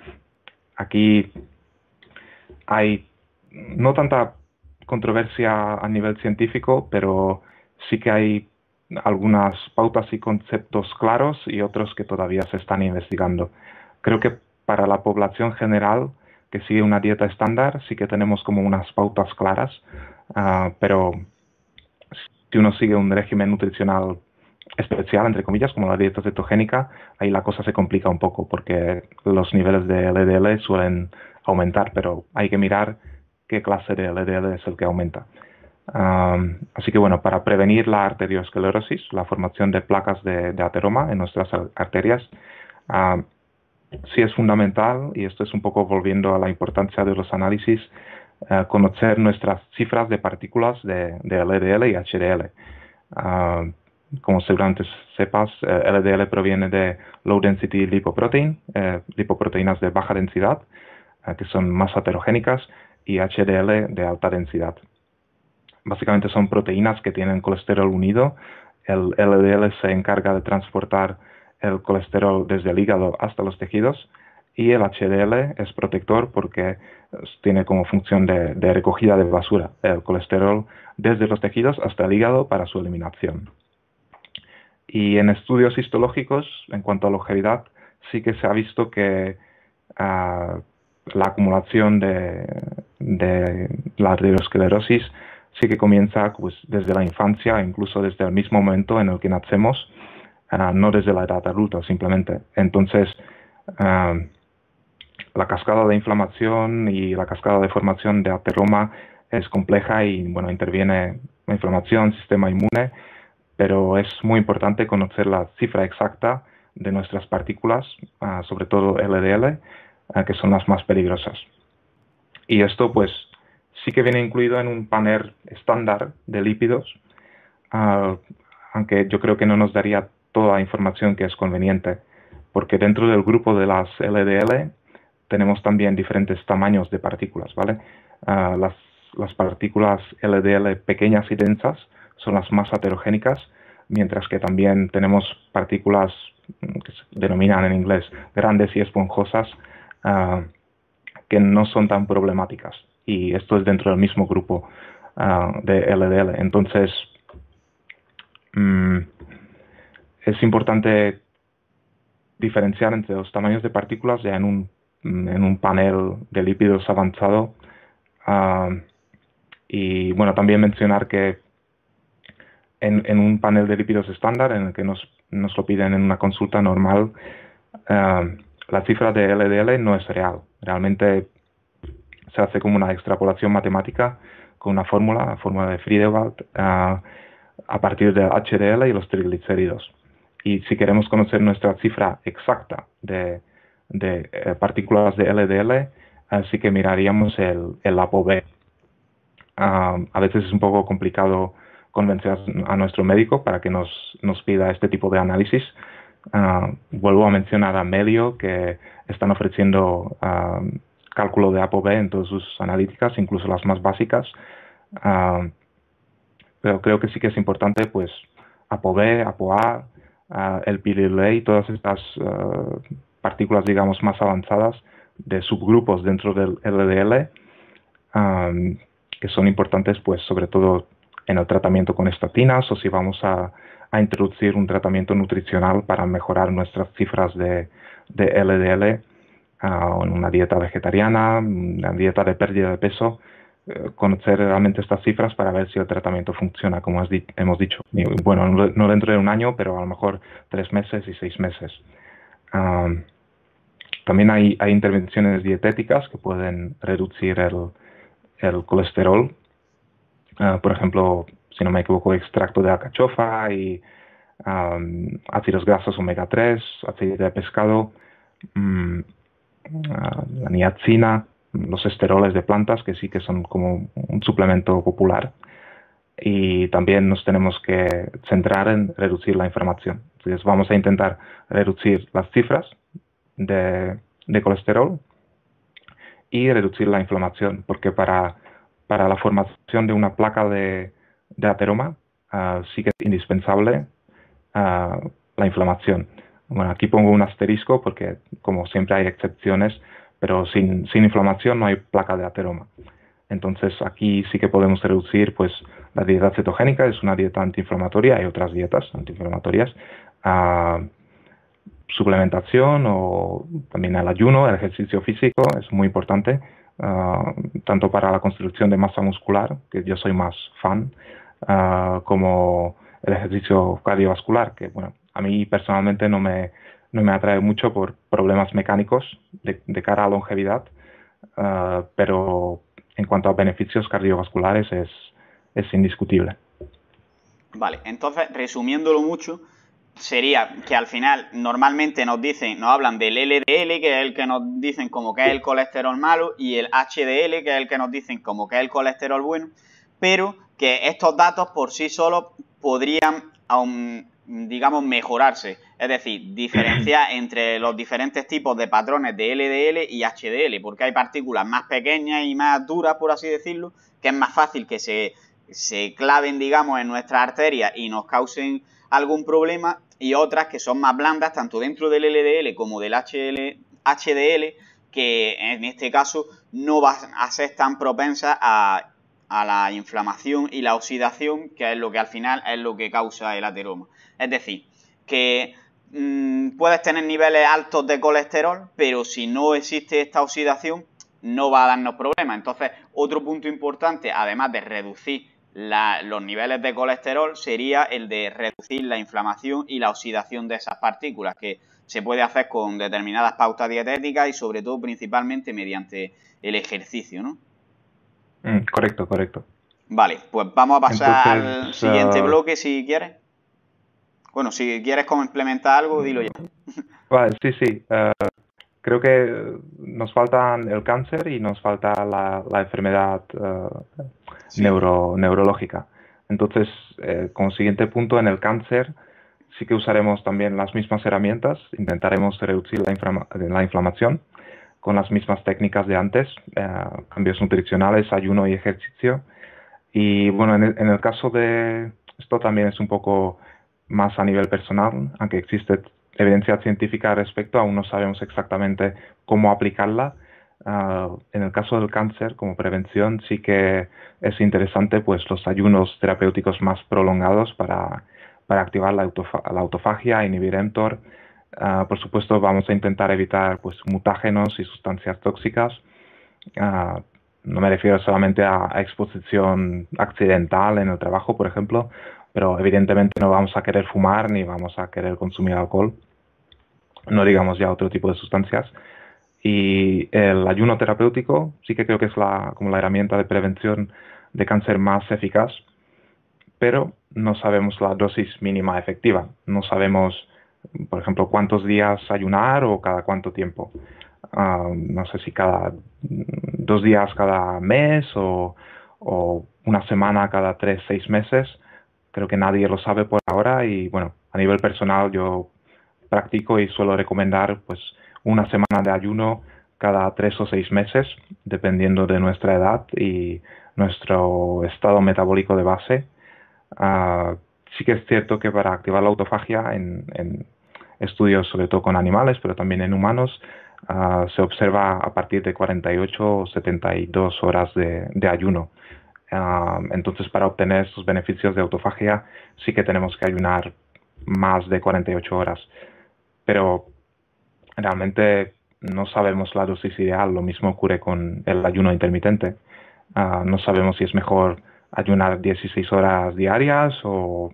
Aquí hay no tanta controversia a nivel científico, pero sí que hay algunas pautas y conceptos claros y otros que todavía se están investigando. Creo que para la población general que sigue una dieta estándar sí que tenemos como unas pautas claras, ah, pero si uno sigue un régimen nutricional especial, entre comillas, como la dieta cetogénica, ahí la cosa se complica un poco porque los niveles de LDL suelen aumentar, pero hay que mirar qué clase de LDL es el que aumenta así que bueno, para prevenir la arteriosclerosis, la formación de placas de, ateroma en nuestras arterias, sí es fundamental, y esto es un poco volviendo a la importancia de los análisis, eh, conocer nuestras cifras de partículas de, LDL y HDL. como seguramente sepas, eh, LDL proviene de Low Density Lipoprotein, eh, lipoproteínas de baja densidad, que son más heterogénicas, y HDL de alta densidad básicamente son proteínas que tienen colesterol unido. El LDL se encarga de transportar el colesterol desde el hígado hasta los tejidos y el HDL es protector porque tiene como función de, recogida de basura el colesterol desde los tejidos hasta el hígado para su eliminación. Y en estudios histológicos, en cuanto a longevidad, sí que se ha visto que ah, la acumulación de, de la arteriosclerosis sí que comienza pues, desde la infancia, incluso desde el mismo momento en el que nacemos, ah, no desde la edad adulta simplemente. Entonces, ah, la cascada de inflamación y la cascada de formación de ateroma es compleja y bueno, interviene la inflamación, sistema inmune, pero es muy importante conocer la cifra exacta de nuestras partículas, ah, sobre todo LDL, que son las más peligrosas. Y esto pues sí que viene incluido en un panel estándar de lípidos, ah, aunque yo creo que no nos daría toda la información que es conveniente, porque dentro del grupo de las LDL tenemos también diferentes tamaños de partículas, ¿vale? Ah, las, las partículas LDL pequeñas y densas son las más heterogénicas, mientras que también tenemos partículas mm, que se denominan en inglés grandes y esponjosas, ah, que no son tan problemáticas y esto es dentro del mismo grupo ah, de LDL. Entonces, mm, es importante diferenciar entre los tamaños de partículas ya en un, en un panel de lípidos avanzado. Ah, y bueno, también mencionar que en, un panel de lípidos estándar en el que nos, nos lo piden en una consulta normal, ah, la cifra de LDL no es real. Realmente se hace como una extrapolación matemática con una fórmula, la fórmula de Friedewald, a partir del HDL y los triglicéridos. Y si queremos conocer nuestra cifra exacta de, eh, partículas de LDL, así que miraríamos el, el ApoB. a veces es un poco complicado convencer a nuestro médico para que nos pida este tipo de análisis, Ah, vuelvo a mencionar a Melio, que están ofreciendo cálculo de ApoB en todas sus analíticas, incluso las más básicas. pero creo que sí que es importante, pues, ApoB, ApoA, el PLLA, todas estas partículas, digamos, más avanzadas de subgrupos dentro del LDL, que son importantes, pues, sobre todo en el tratamiento con estatinas o si vamos a, introducir un tratamiento nutricional para mejorar nuestras cifras de, LDL en una dieta vegetariana, una dieta de pérdida de peso, eh, conocer realmente estas cifras para ver si el tratamiento funciona, como hemos dicho. Bueno, no dentro de un año, pero a lo mejor tres meses y seis meses. también hay, intervenciones dietéticas que pueden reducir el, colesterol. Ah, por ejemplo, si no me equivoco, extracto de alcachofa y ácidos grasos omega 3, aceite de pescado, mm, ah, la niacina, los esteroles de plantas, que sí que son como un suplemento popular. Y también nos tenemos que centrar en reducir la inflamación. Entonces vamos a intentar reducir las cifras de, colesterol y reducir la inflamación, porque para, para la formación de una placa de, de ateroma ah, sí que es indispensable ah, la inflamación. Bueno, aquí pongo un asterisco porque como siempre hay excepciones, pero sin, sin inflamación no hay placa de ateroma. Entonces aquí sí que podemos reducir pues la dieta cetogénica, es una dieta antiinflamatoria, hay otras dietas antiinflamatorias, ah, suplementación o también el ayuno, el ejercicio físico es muy importante, tanto para la construcción de masa muscular, que yo soy más fan, Ah, como el ejercicio cardiovascular, que bueno, a mí personalmente no me, no me atrae mucho por problemas mecánicos de, cara a longevidad, ah, pero en cuanto a beneficios cardiovasculares es, es indiscutible. Vale, entonces, resumiéndolo mucho, sería que al final normalmente nos dicen, nos hablan del LDL, que es el que nos dicen como que es el colesterol malo, y el HDL, que es el que nos dicen como que es el colesterol bueno, pero que estos datos por sí solos podrían, digamos, mejorarse. Es decir, diferenciar entre los diferentes tipos de patrones de LDL y HDL, porque hay partículas más pequeñas y más duras, por así decirlo, que es más fácil que se, se claven, digamos, en nuestras arterias y nos causen algún problema, y otras que son más blandas, tanto dentro del LDL como del HDL, que en este caso no van a ser tan propensas a a la inflamación y la oxidación, que es lo que al final es lo que causa el ateroma. Es decir, que mm, puedes tener niveles altos de colesterol, pero si no existe esta oxidación, no va a darnos problemas. Entonces, otro punto importante, además de reducir los niveles de colesterol, sería el de reducir la inflamación y la oxidación de esas partículas, que se puede hacer con determinadas pautas dietéticas y sobre todo principalmente mediante el ejercicio, ¿no? Mm, correcto, correcto. Vale, pues vamos a pasar al siguiente ah, bloque si quieres. Bueno, si quieres complementar algo, dilo ya. Vale, sí, sí. Ah, creo que nos falta el cáncer y nos falta la, enfermedad ah, neuro, neurológica. Entonces, eh, como siguiente punto, en el cáncer sí que usaremos también las mismas herramientas, intentaremos reducir la, la inflamación con las mismas técnicas de antes, eh, cambios nutricionales, ayuno y ejercicio. Y bueno, en el, caso de esto también es un poco más a nivel personal, aunque existe evidencia científica al respecto, aún no sabemos exactamente cómo aplicarla. Ah, en el caso del cáncer, como prevención, sí que es interesante pues los ayunos terapéuticos más prolongados para, para activar la, autofagia, inhibir mTOR, Ah, por supuesto, vamos a intentar evitar pues, mutágenos y sustancias tóxicas. Ah, no me refiero solamente a, exposición accidental en el trabajo, por ejemplo, pero evidentemente no vamos a querer fumar ni vamos a querer consumir alcohol, no digamos ya otro tipo de sustancias. Y el ayuno terapéutico sí que creo que es la, como la herramienta de prevención de cáncer más eficaz, pero no sabemos la dosis mínima efectiva, no sabemos por ejemplo, cuántos días ayunar o cada cuánto tiempo. Ah, no sé si cada dos días cada mes o, una semana cada tres, seis meses. Creo que nadie lo sabe por ahora y bueno, a nivel personal yo practico y suelo recomendar pues una semana de ayuno cada tres o seis meses, dependiendo de nuestra edad y nuestro estado metabólico de base. Ah, sí que es cierto que para activar la autofagia en, estudios sobre todo con animales, pero también en humanos, ah, se observa a partir de 48 o 72 horas de, ayuno. Ah, entonces, para obtener estos beneficios de autofagia, sí que tenemos que ayunar más de 48 horas. Pero realmente no sabemos la dosis ideal. Lo mismo ocurre con el ayuno intermitente. Ah, no sabemos si es mejor ayunar 16 horas diarias o,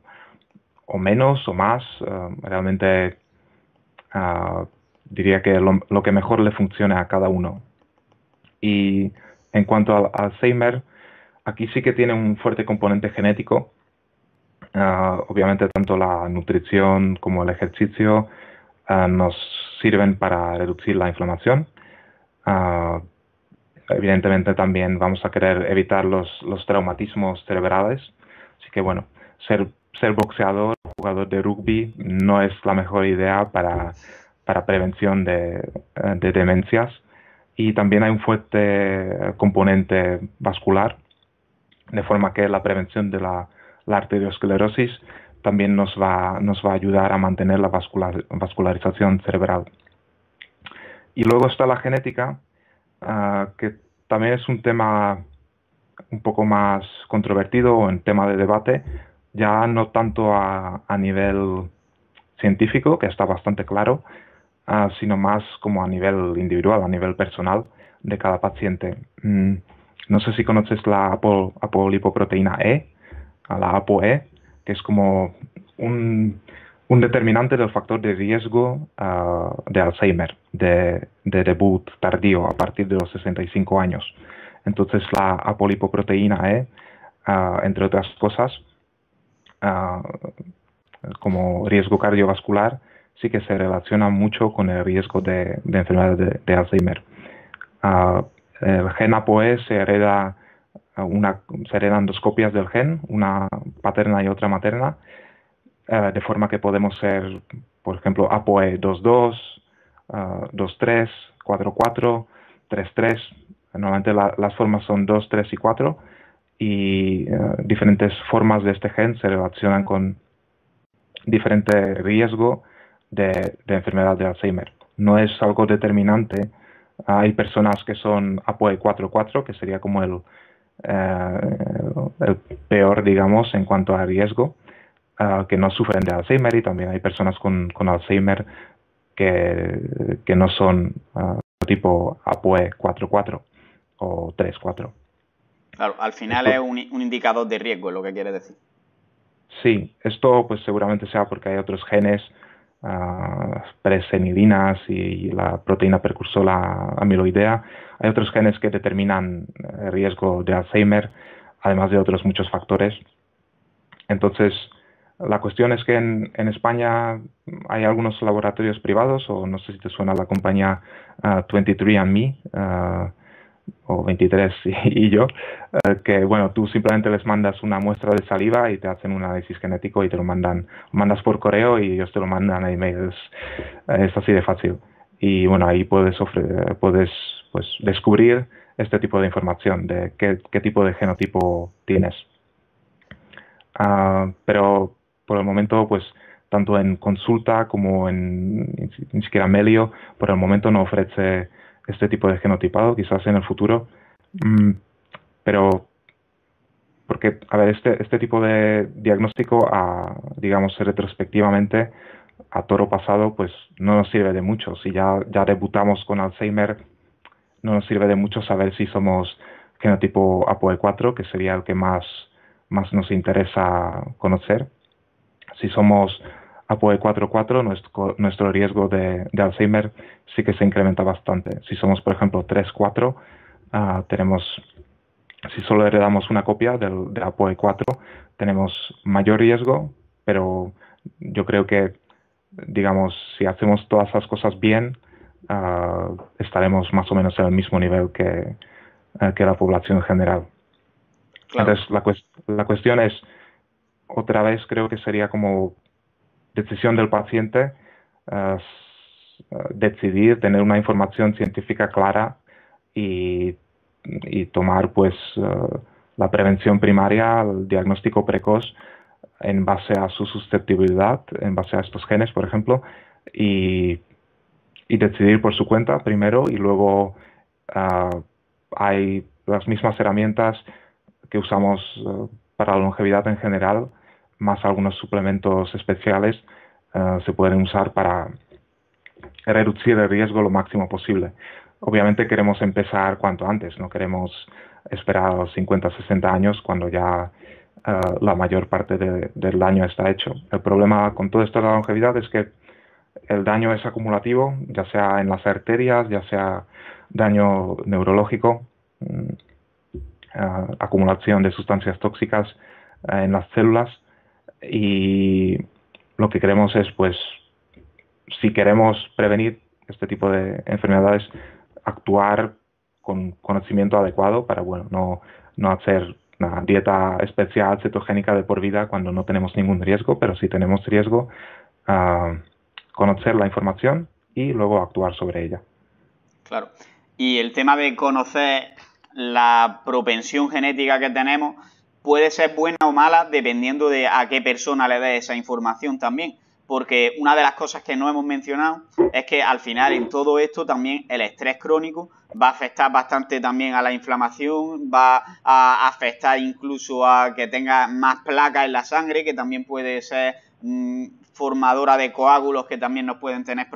menos o más. Ah, realmente ah, diría que lo, que mejor le funcione a cada uno. Y en cuanto al Alzheimer, aquí sí que tiene un fuerte componente genético. obviamente tanto la nutrición como el ejercicio nos sirven para reducir la inflamación. Evidentemente también vamos a querer evitar los, los, traumatismos cerebrales. Así que bueno, ser, ser boxeador, jugador de rugby, no es la mejor idea para, para prevención de, de demencias. Y también hay un fuerte componente vascular, de forma que la prevención de la, la arteriosclerosis también nos va, nos va a ayudar a mantener la vascularización cerebral. Y luego está la genética, ah, que también es un tema un poco más controvertido o en tema de debate, ya no tanto a, nivel científico, que está bastante claro, ah, sino más como a nivel individual, a nivel personal de cada paciente. Mm, no sé si conoces la apolipoproteína E, la ApoE, que es como un, determinante del factor de riesgo ah, de Alzheimer, de, debut tardío a partir de los 65 años. Entonces la apolipoproteína E, ah, entre otras cosas, ah, como riesgo cardiovascular, sí que se relaciona mucho con el riesgo de, enfermedad de, Alzheimer. el gen ApoE se hereda una, se heredan dos copias del gen, una paterna y otra materna, eh, de forma que podemos ser, por ejemplo, APOE 2.2, 2.3, 4.4, 3.3. Normalmente las formas son 2, 3 y 4 y eh, diferentes formas de este gen se relacionan con diferente riesgo de, de enfermedad de Alzheimer. No es algo determinante. Hay personas que son APOE 4.4, que sería como el, eh, el peor, digamos, en cuanto a riesgo, eh, que no sufren de Alzheimer y también hay personas con, Alzheimer que, que, no son uh, tipo APOE 4.4 o 3.4. Claro, al final es un, un, indicador de riesgo, es lo que quiere decir. Sí, esto pues seguramente sea porque hay otros genes, uh, presenidinas y la proteína precursora amiloidea, hay otros genes que determinan el riesgo de Alzheimer, además de otros muchos factores. Entonces, la cuestión es que en, España hay algunos laboratorios privados, o no sé si te suena la compañía 23andMe, uh, uh, o 23 y, yo, uh, que bueno, tú simplemente les mandas una muestra de saliva y te hacen un análisis genético y te lo mandan, mandas por correo y ellos te lo mandan a email. Es, así de fácil. Y bueno, ahí puedes, puedes pues, descubrir este tipo de información, de qué, tipo de genotipo tienes. Ah, pero por el momento, pues tanto en consulta como en ni siquiera Melio, por el momento no ofrece este tipo de genotipado, quizás en el futuro. Mm, pero porque, a ver, este, este tipo de diagnóstico, a, digamos, retrospectivamente, a toro pasado, pues no nos sirve de mucho. Si ya, ya debutamos con Alzheimer, no nos sirve de mucho saber si somos genotipo APOE4, que sería el que más, más nos interesa conocer. Si somos APOE44, nuestro, nuestro riesgo de, Alzheimer sí que se incrementa bastante. Si somos, por ejemplo, 3-4, ah, tenemos, si solo heredamos una copia del, de APOE4, tenemos mayor riesgo, pero yo creo que, digamos, si hacemos todas esas cosas bien, Ah, estaremos más o menos en el mismo nivel que, eh, que la población general. Entonces, la, la cuestión es, otra vez creo que sería como decisión del paciente decidir, tener una información científica clara y, tomar pues la prevención primaria, el diagnóstico precoz en base a su susceptibilidad, en base a estos genes, por ejemplo, y, decidir por su cuenta primero y luego ah, hay las mismas herramientas que usamos eh, para la longevidad en general, más algunos suplementos especiales, eh, se pueden usar para reducir el riesgo lo máximo posible. Obviamente queremos empezar cuanto antes, no queremos esperar a los 50, 60 años cuando ya eh, la mayor parte del daño está hecho. El problema con todo esto de la longevidad es que el daño es acumulativo, ya sea en las arterias, ya sea daño neurológico, mm, acumulación de sustancias tóxicas eh, en las células y lo que queremos es, pues, si queremos prevenir este tipo de enfermedades, actuar con conocimiento adecuado para, bueno, no, no hacer una dieta especial cetogénica de por vida cuando no tenemos ningún riesgo, pero si tenemos riesgo, uh, conocer la información y luego actuar sobre ella. Claro. Y el tema de conocer la propensión genética que tenemos puede ser buena o mala dependiendo de a qué persona le dé esa información también porque una de las cosas que no hemos mencionado es que al final en todo esto también el estrés crónico va a afectar bastante también a la inflamación, va a afectar incluso a que tenga más placas en la sangre, que también puede ser mm, formadora de coágulos que también nos pueden tener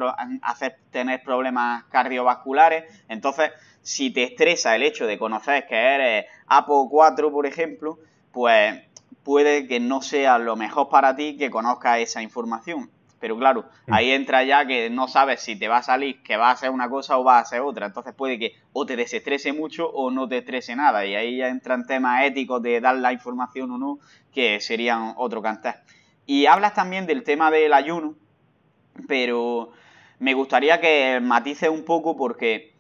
hacer tener problemas cardiovasculares. Entonces, si te estresa el hecho de conocer que eres APO4, por ejemplo, pues puede que no sea lo mejor para ti que conozcas esa información. Pero claro, mm. ahí entra ya que no sabes si te va a salir que va a ser una cosa o va a ser otra. Entonces puede que o te desestrese mucho o no te estrese nada. Y ahí ya entran temas éticos de dar la información o no, que serían otro cantar. Y hablas también del tema del ayuno, pero me gustaría que matices un poco porque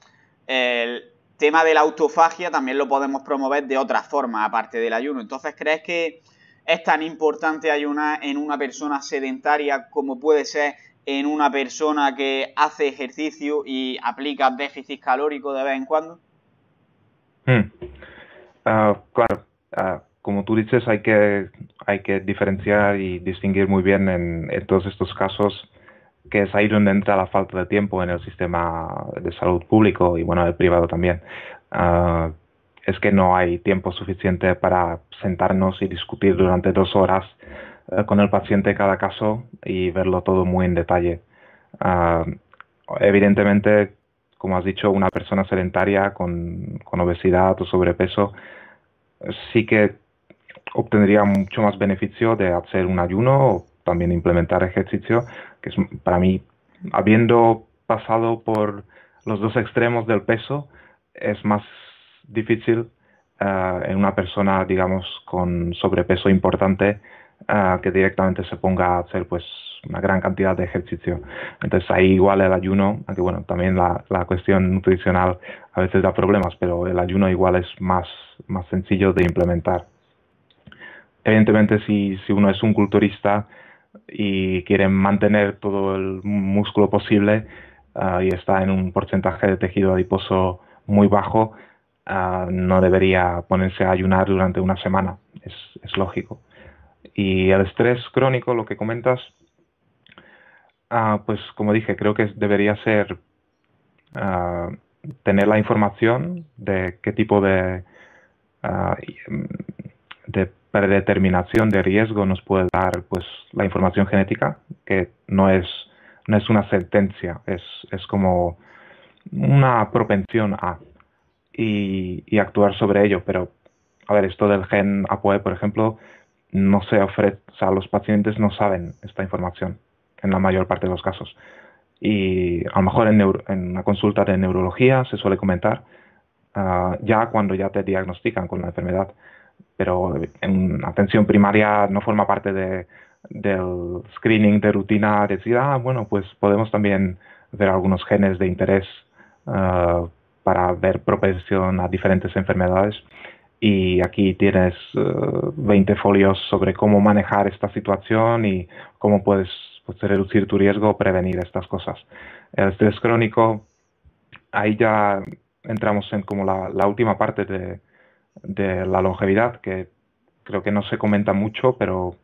el tema de la autofagia también lo podemos promover de otras formas, aparte del ayuno. Entonces, ¿crees que es tan importante ayunar en una persona sedentaria como puede ser en una persona que hace ejercicio y aplica déficit calórico de vez en cuando? Hmm. Ah, claro, ah, como tú dices, hay que, hay que diferenciar y distinguir muy bien en, todos estos casos que es ahí donde entra la falta de tiempo en el sistema de salud público y bueno, el privado también. Ah, es que no hay tiempo suficiente para sentarnos y discutir durante dos horas eh, con el paciente cada caso y verlo todo muy en detalle. Ah, evidentemente, como has dicho, una persona sedentaria con, con, obesidad o sobrepeso sí que obtendría mucho más beneficio de hacer un ayuno o también implementar ejercicio, que es para mí, habiendo pasado por los dos extremos del peso, es más difícil eh, en una persona, digamos, con sobrepeso importante eh, que directamente se ponga a hacer pues una gran cantidad de ejercicio. Entonces ahí igual el ayuno, aunque bueno, también la, la cuestión nutricional a veces da problemas, pero el ayuno igual es más, más sencillo de implementar. Evidentemente si, si uno es un culturista y quiere mantener todo el músculo posible eh, y está en un porcentaje de tejido adiposo muy bajo, Ah, no debería ponerse a ayunar durante una semana, es, lógico. Y el estrés crónico, lo que comentas, ah, pues como dije, creo que debería ser ah, tener la información de qué tipo de, de predeterminación de riesgo nos puede dar pues la información genética, que no es, no es una sentencia, es, es como una propensión a y, actuar sobre ello. Pero, a ver, esto del gen APOE, por ejemplo, no se ofrece, o sea, los pacientes no saben esta información en la mayor parte de los casos. Y a lo mejor en, en una consulta de neurología se suele comentar ah, ya cuando ya te diagnostican con la enfermedad. Pero en atención primaria no forma parte de, del screening de rutina decir, ah, bueno, pues podemos también ver algunos genes de interés uh, para ver propensión a diferentes enfermedades. Y aquí tienes 20 eh, folios sobre cómo manejar esta situación y cómo puedes pues, reducir tu riesgo o prevenir estas cosas. El estrés crónico, ahí ya entramos en como la, última parte de, la longevidad, que creo que no se comenta mucho, pero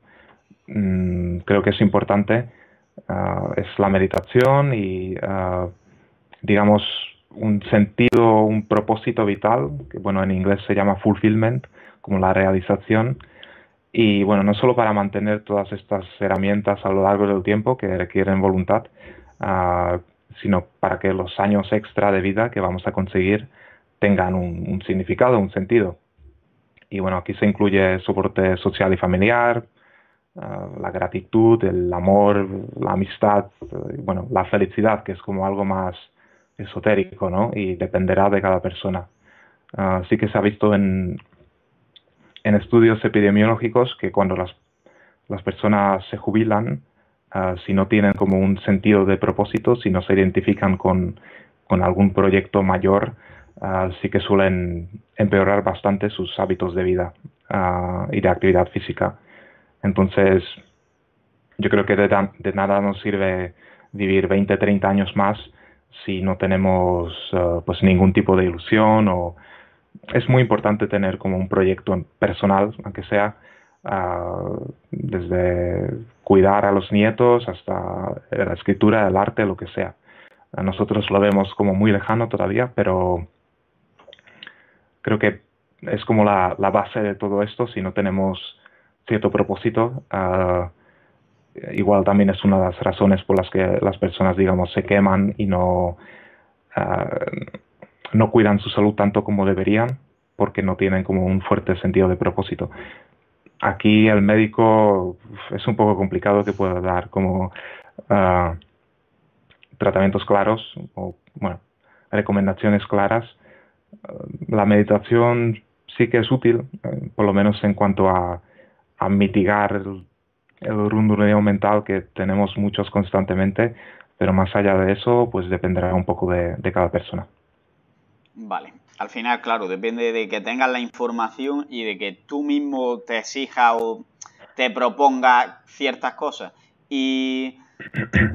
mm, creo que es importante. Ah, es la meditación y, ah, digamos, un sentido, un propósito vital, que bueno, en inglés se llama fulfillment, como la realización. Y bueno, no solo para mantener todas estas herramientas a lo largo del tiempo que requieren voluntad, ah, sino para que los años extra de vida que vamos a conseguir tengan un, significado, un sentido. Y bueno, aquí se incluye soporte social y familiar, ah, la gratitud, el amor, la amistad, bueno, la felicidad, que es como algo más esotérico, ¿no? Y dependerá de cada persona. Uh, sí que se ha visto en, en estudios epidemiológicos que cuando las, las personas se jubilan, ah, si no tienen como un sentido de propósito, si no se identifican con, con algún proyecto mayor, sí que suelen empeorar bastante sus hábitos de vida y de actividad física. Entonces, yo creo que de, nada nos sirve vivir 20, 30 años más si no tenemos uh, pues ningún tipo de ilusión o es muy importante tener como un proyecto personal, aunque sea uh, desde cuidar a los nietos hasta la escritura, el arte, lo que sea. Nosotros lo vemos como muy lejano todavía, pero creo que es como la, base de todo esto. Si no tenemos cierto propósito, uh, igual también es una de las razones por las que las personas, digamos, se queman y no, ah, no cuidan su salud tanto como deberían porque no tienen como un fuerte sentido de propósito. Aquí el médico es un poco complicado que pueda dar como ah, tratamientos claros o, bueno, recomendaciones claras. La meditación sí que es útil, eh, por lo menos en cuanto a, mitigar el el mental que tenemos muchos constantemente, pero más allá de eso, pues dependerá un poco de, cada persona. Vale, al final, claro, depende de que tengas la información y de que tú mismo te exijas o te propongas ciertas cosas. Y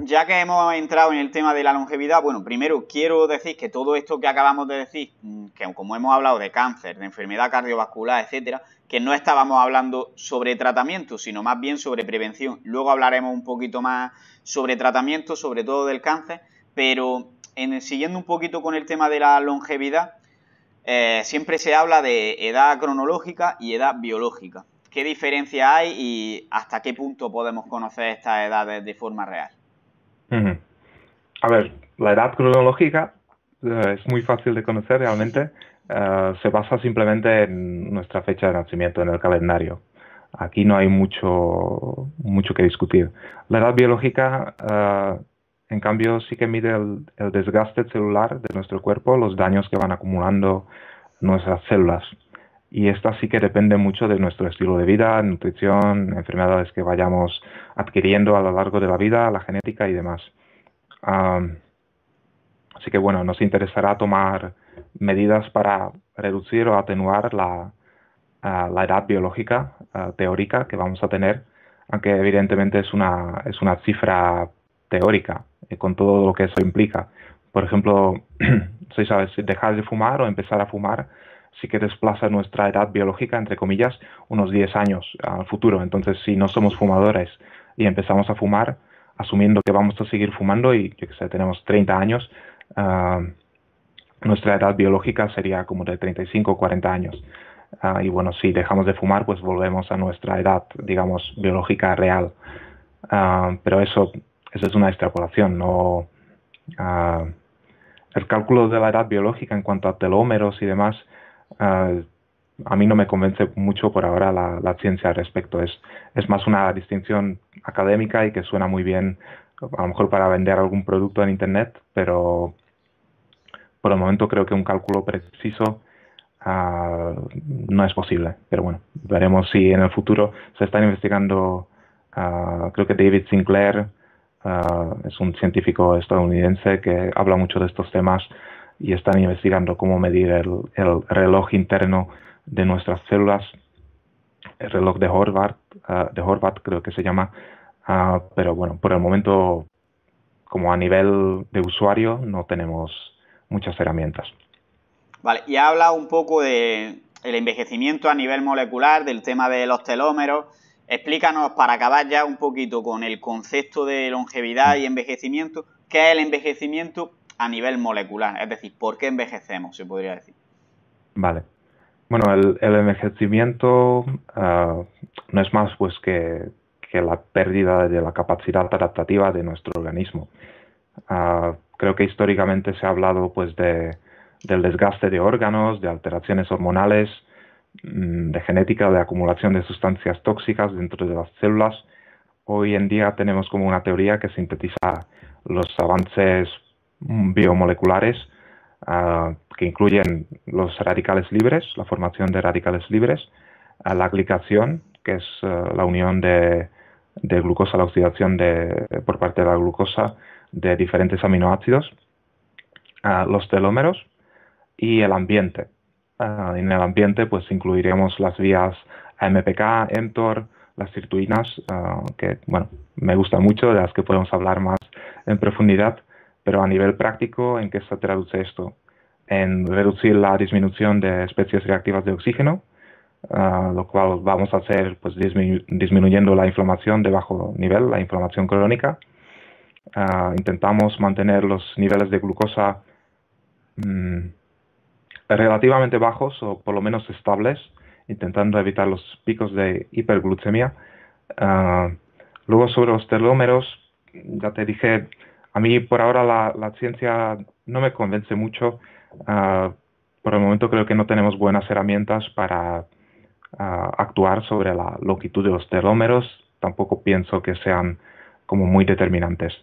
ya que hemos entrado en el tema de la longevidad, bueno, primero quiero decir que todo esto que acabamos de decir, mm, que como hemos hablado de cáncer, de enfermedad cardiovascular, etcétera, que no estábamos hablando sobre tratamiento, sino más bien sobre prevención. Luego hablaremos un poquito más sobre tratamiento, sobre todo del cáncer, pero en, siguiendo un poquito con el tema de la longevidad, eh, siempre se habla de edad cronológica y edad biológica qué diferencia hay y hasta qué punto podemos conocer estas edades de forma real. A ver, la edad cronológica eh, es muy fácil de conocer realmente. Eh, se basa simplemente en nuestra fecha de nacimiento, en el calendario. Aquí no hay mucho, mucho que discutir. La edad biológica, eh, en cambio, sí que mide el desgaste celular de nuestro cuerpo, los daños que van acumulando nuestras células y esta sí que depende mucho de nuestro estilo de vida, nutrición, enfermedades que vayamos adquiriendo a lo largo de la vida, la genética y demás. así que bueno, nos interesará tomar medidas para reducir o atenuar la, la edad biológica teórica que vamos a tener, aunque evidentemente es una, es una cifra teórica eh, con todo lo que eso implica. Por ejemplo, si sabes, dejar de fumar o empezar a fumar sí que desplaza nuestra edad biológica, entre comillas, unos 10 años al futuro. Entonces, si no somos fumadores y empezamos a fumar, asumiendo que vamos a seguir fumando y, yo que sé, tenemos 30 años, ah, nuestra edad biológica sería como de 35 o 40 años. Ah, y bueno, si dejamos de fumar, pues volvemos a nuestra edad, digamos, biológica real. Ah, pero eso, eso es una extrapolación, no... el cálculo de la edad biológica en cuanto a telómeros y demás Ah, a mí no me convence mucho por ahora la, ciencia al respecto. Es, es más una distinción académica y que suena muy bien, a lo mejor para vender algún producto en Internet, pero por el momento creo que un cálculo preciso ah, no es posible. Pero bueno, veremos si en el futuro se están investigando, ah, creo que David Sinclair es un científico estadounidense que habla mucho de estos temas y están investigando cómo medir el, reloj interno de nuestras células, el reloj de Horvath, ah, de Horvath creo que se llama, Ah, pero bueno, por el momento, como a nivel de usuario, no tenemos muchas herramientas. Vale, y habla un poco de el envejecimiento a nivel molecular, del tema de los telómeros. Explícanos, para acabar ya un poquito con el concepto de longevidad y envejecimiento, ¿qué es el envejecimiento a nivel molecular? Es decir, ¿por qué envejecemos, se podría decir? Vale. Bueno, el, envejecimiento ah, no es más pues que, la pérdida de la capacidad adaptativa de nuestro organismo. Ah, creo que históricamente se ha hablado pues de, del desgaste de órganos, de alteraciones hormonales, mm, de genética, de acumulación de sustancias tóxicas dentro de las células. Hoy en día tenemos como una teoría que sintetiza los avances biomoleculares ah, que incluyen los radicales libres, la formación de radicales libres, la glicación, que es ah, la unión de, glucosa, la oxidación de, por parte de la glucosa de diferentes aminoácidos, los telómeros, y el ambiente. Ah, en el ambiente pues incluiríamos las vías AMPK, mTOR, las sirtuinas, ah, que bueno, me gusta mucho, de las que podemos hablar más en profundidad, pero a nivel práctico, ¿en qué se traduce esto? En reducir la disminución de especies reactivas de oxígeno, ah, lo cual vamos a hacer pues disminuyendo la inflamación de bajo nivel, la inflamación crónica. intentamos mantener los niveles de glucosa mm, relativamente bajos o por lo menos estables, intentando evitar los picos de hiperglucemia. Ah, luego sobre los telómeros, ya te dije, a mí por ahora la, ciencia no me convence mucho. Ah, por el momento creo que no tenemos buenas herramientas para ah, actuar sobre la longitud de los telómeros. Tampoco pienso que sean como muy determinantes.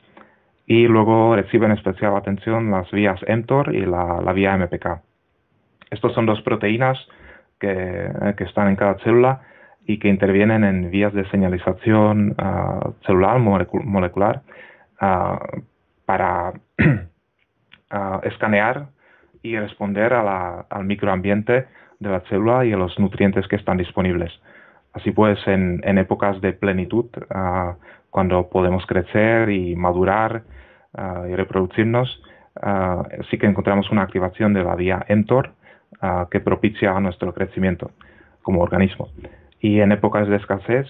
Y luego reciben especial atención las vías mTOR y la, vía MPK. Estos son dos proteínas que, están en cada célula y que intervienen en vías de señalización ah, celular molecular para ah, escanear y responder al microambiente de la célula y a los nutrientes que están disponibles. Así pues, en, épocas de plenitud, cuando podemos crecer y madurar y reproducirnos, sí que encontramos una activación de la vía mTOR, que propicia nuestro crecimiento como organismo. Y en épocas de escasez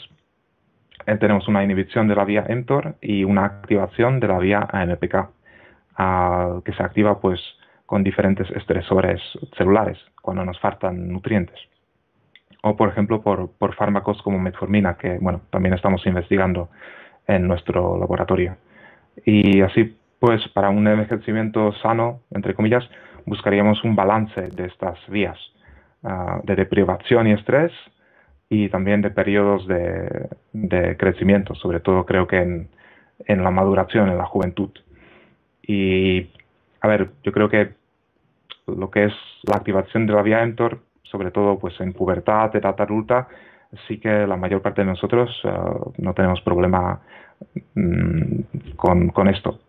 tenemos una inhibición de la vía mTOR y una activación de la vía AMPK, que se activa pues con diferentes estresores celulares cuando nos faltan nutrientes. O por ejemplo por, por fármacos como metformina, que bueno, también estamos investigando en nuestro laboratorio. Y así pues para un envejecimiento sano, entre comillas, buscaríamos un balance de estas vías ah, de deprivación y estrés y también de periodos de, crecimiento, sobre todo creo que en, la maduración, en la juventud. Y, a ver, yo creo que lo que es la activación de la vía mTOR, sobre todo pues en pubertad, edad adulta, sí que la mayor parte de nosotros ah, no tenemos problema mm, con, esto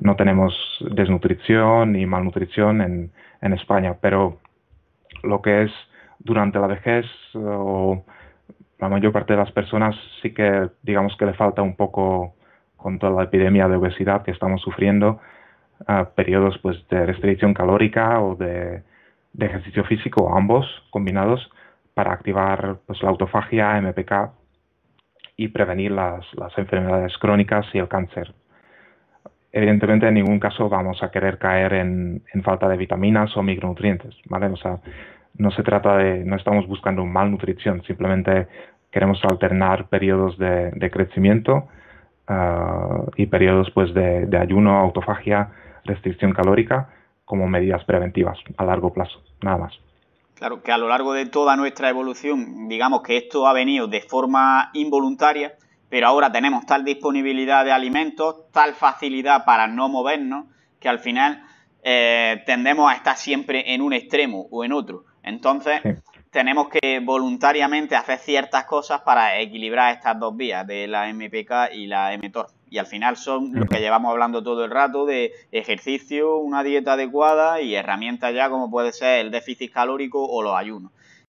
no tenemos desnutrición ni malnutrición en, España, pero lo que es durante la vejez o la mayor parte de las personas sí que digamos que le falta un poco con toda la epidemia de obesidad que estamos sufriendo, periodos pues de restricción calórica o de, de, ejercicio físico, ambos combinados, para activar pues, la autofagia, MPK y prevenir las, las enfermedades crónicas y el cáncer evidentemente en ningún caso vamos a querer caer en, falta de vitaminas o micronutrientes, ¿vale? O sea, no se trata de, no estamos buscando malnutrición, simplemente queremos alternar periodos de, crecimiento ah, y periodos pues de, de, ayuno, autofagia, restricción calórica como medidas preventivas a largo plazo, nada más. Claro, que a lo largo de toda nuestra evolución, digamos que esto ha venido de forma involuntaria, pero ahora tenemos tal disponibilidad de alimentos, tal facilidad para no movernos, que al final eh, tendemos a estar siempre en un extremo o en otro. Entonces, tenemos que voluntariamente hacer ciertas cosas para equilibrar estas dos vías, de la MPK y la mTOR. Y al final son lo que llevamos hablando todo el rato de ejercicio, una dieta adecuada y herramientas ya como puede ser el déficit calórico o los ayunos.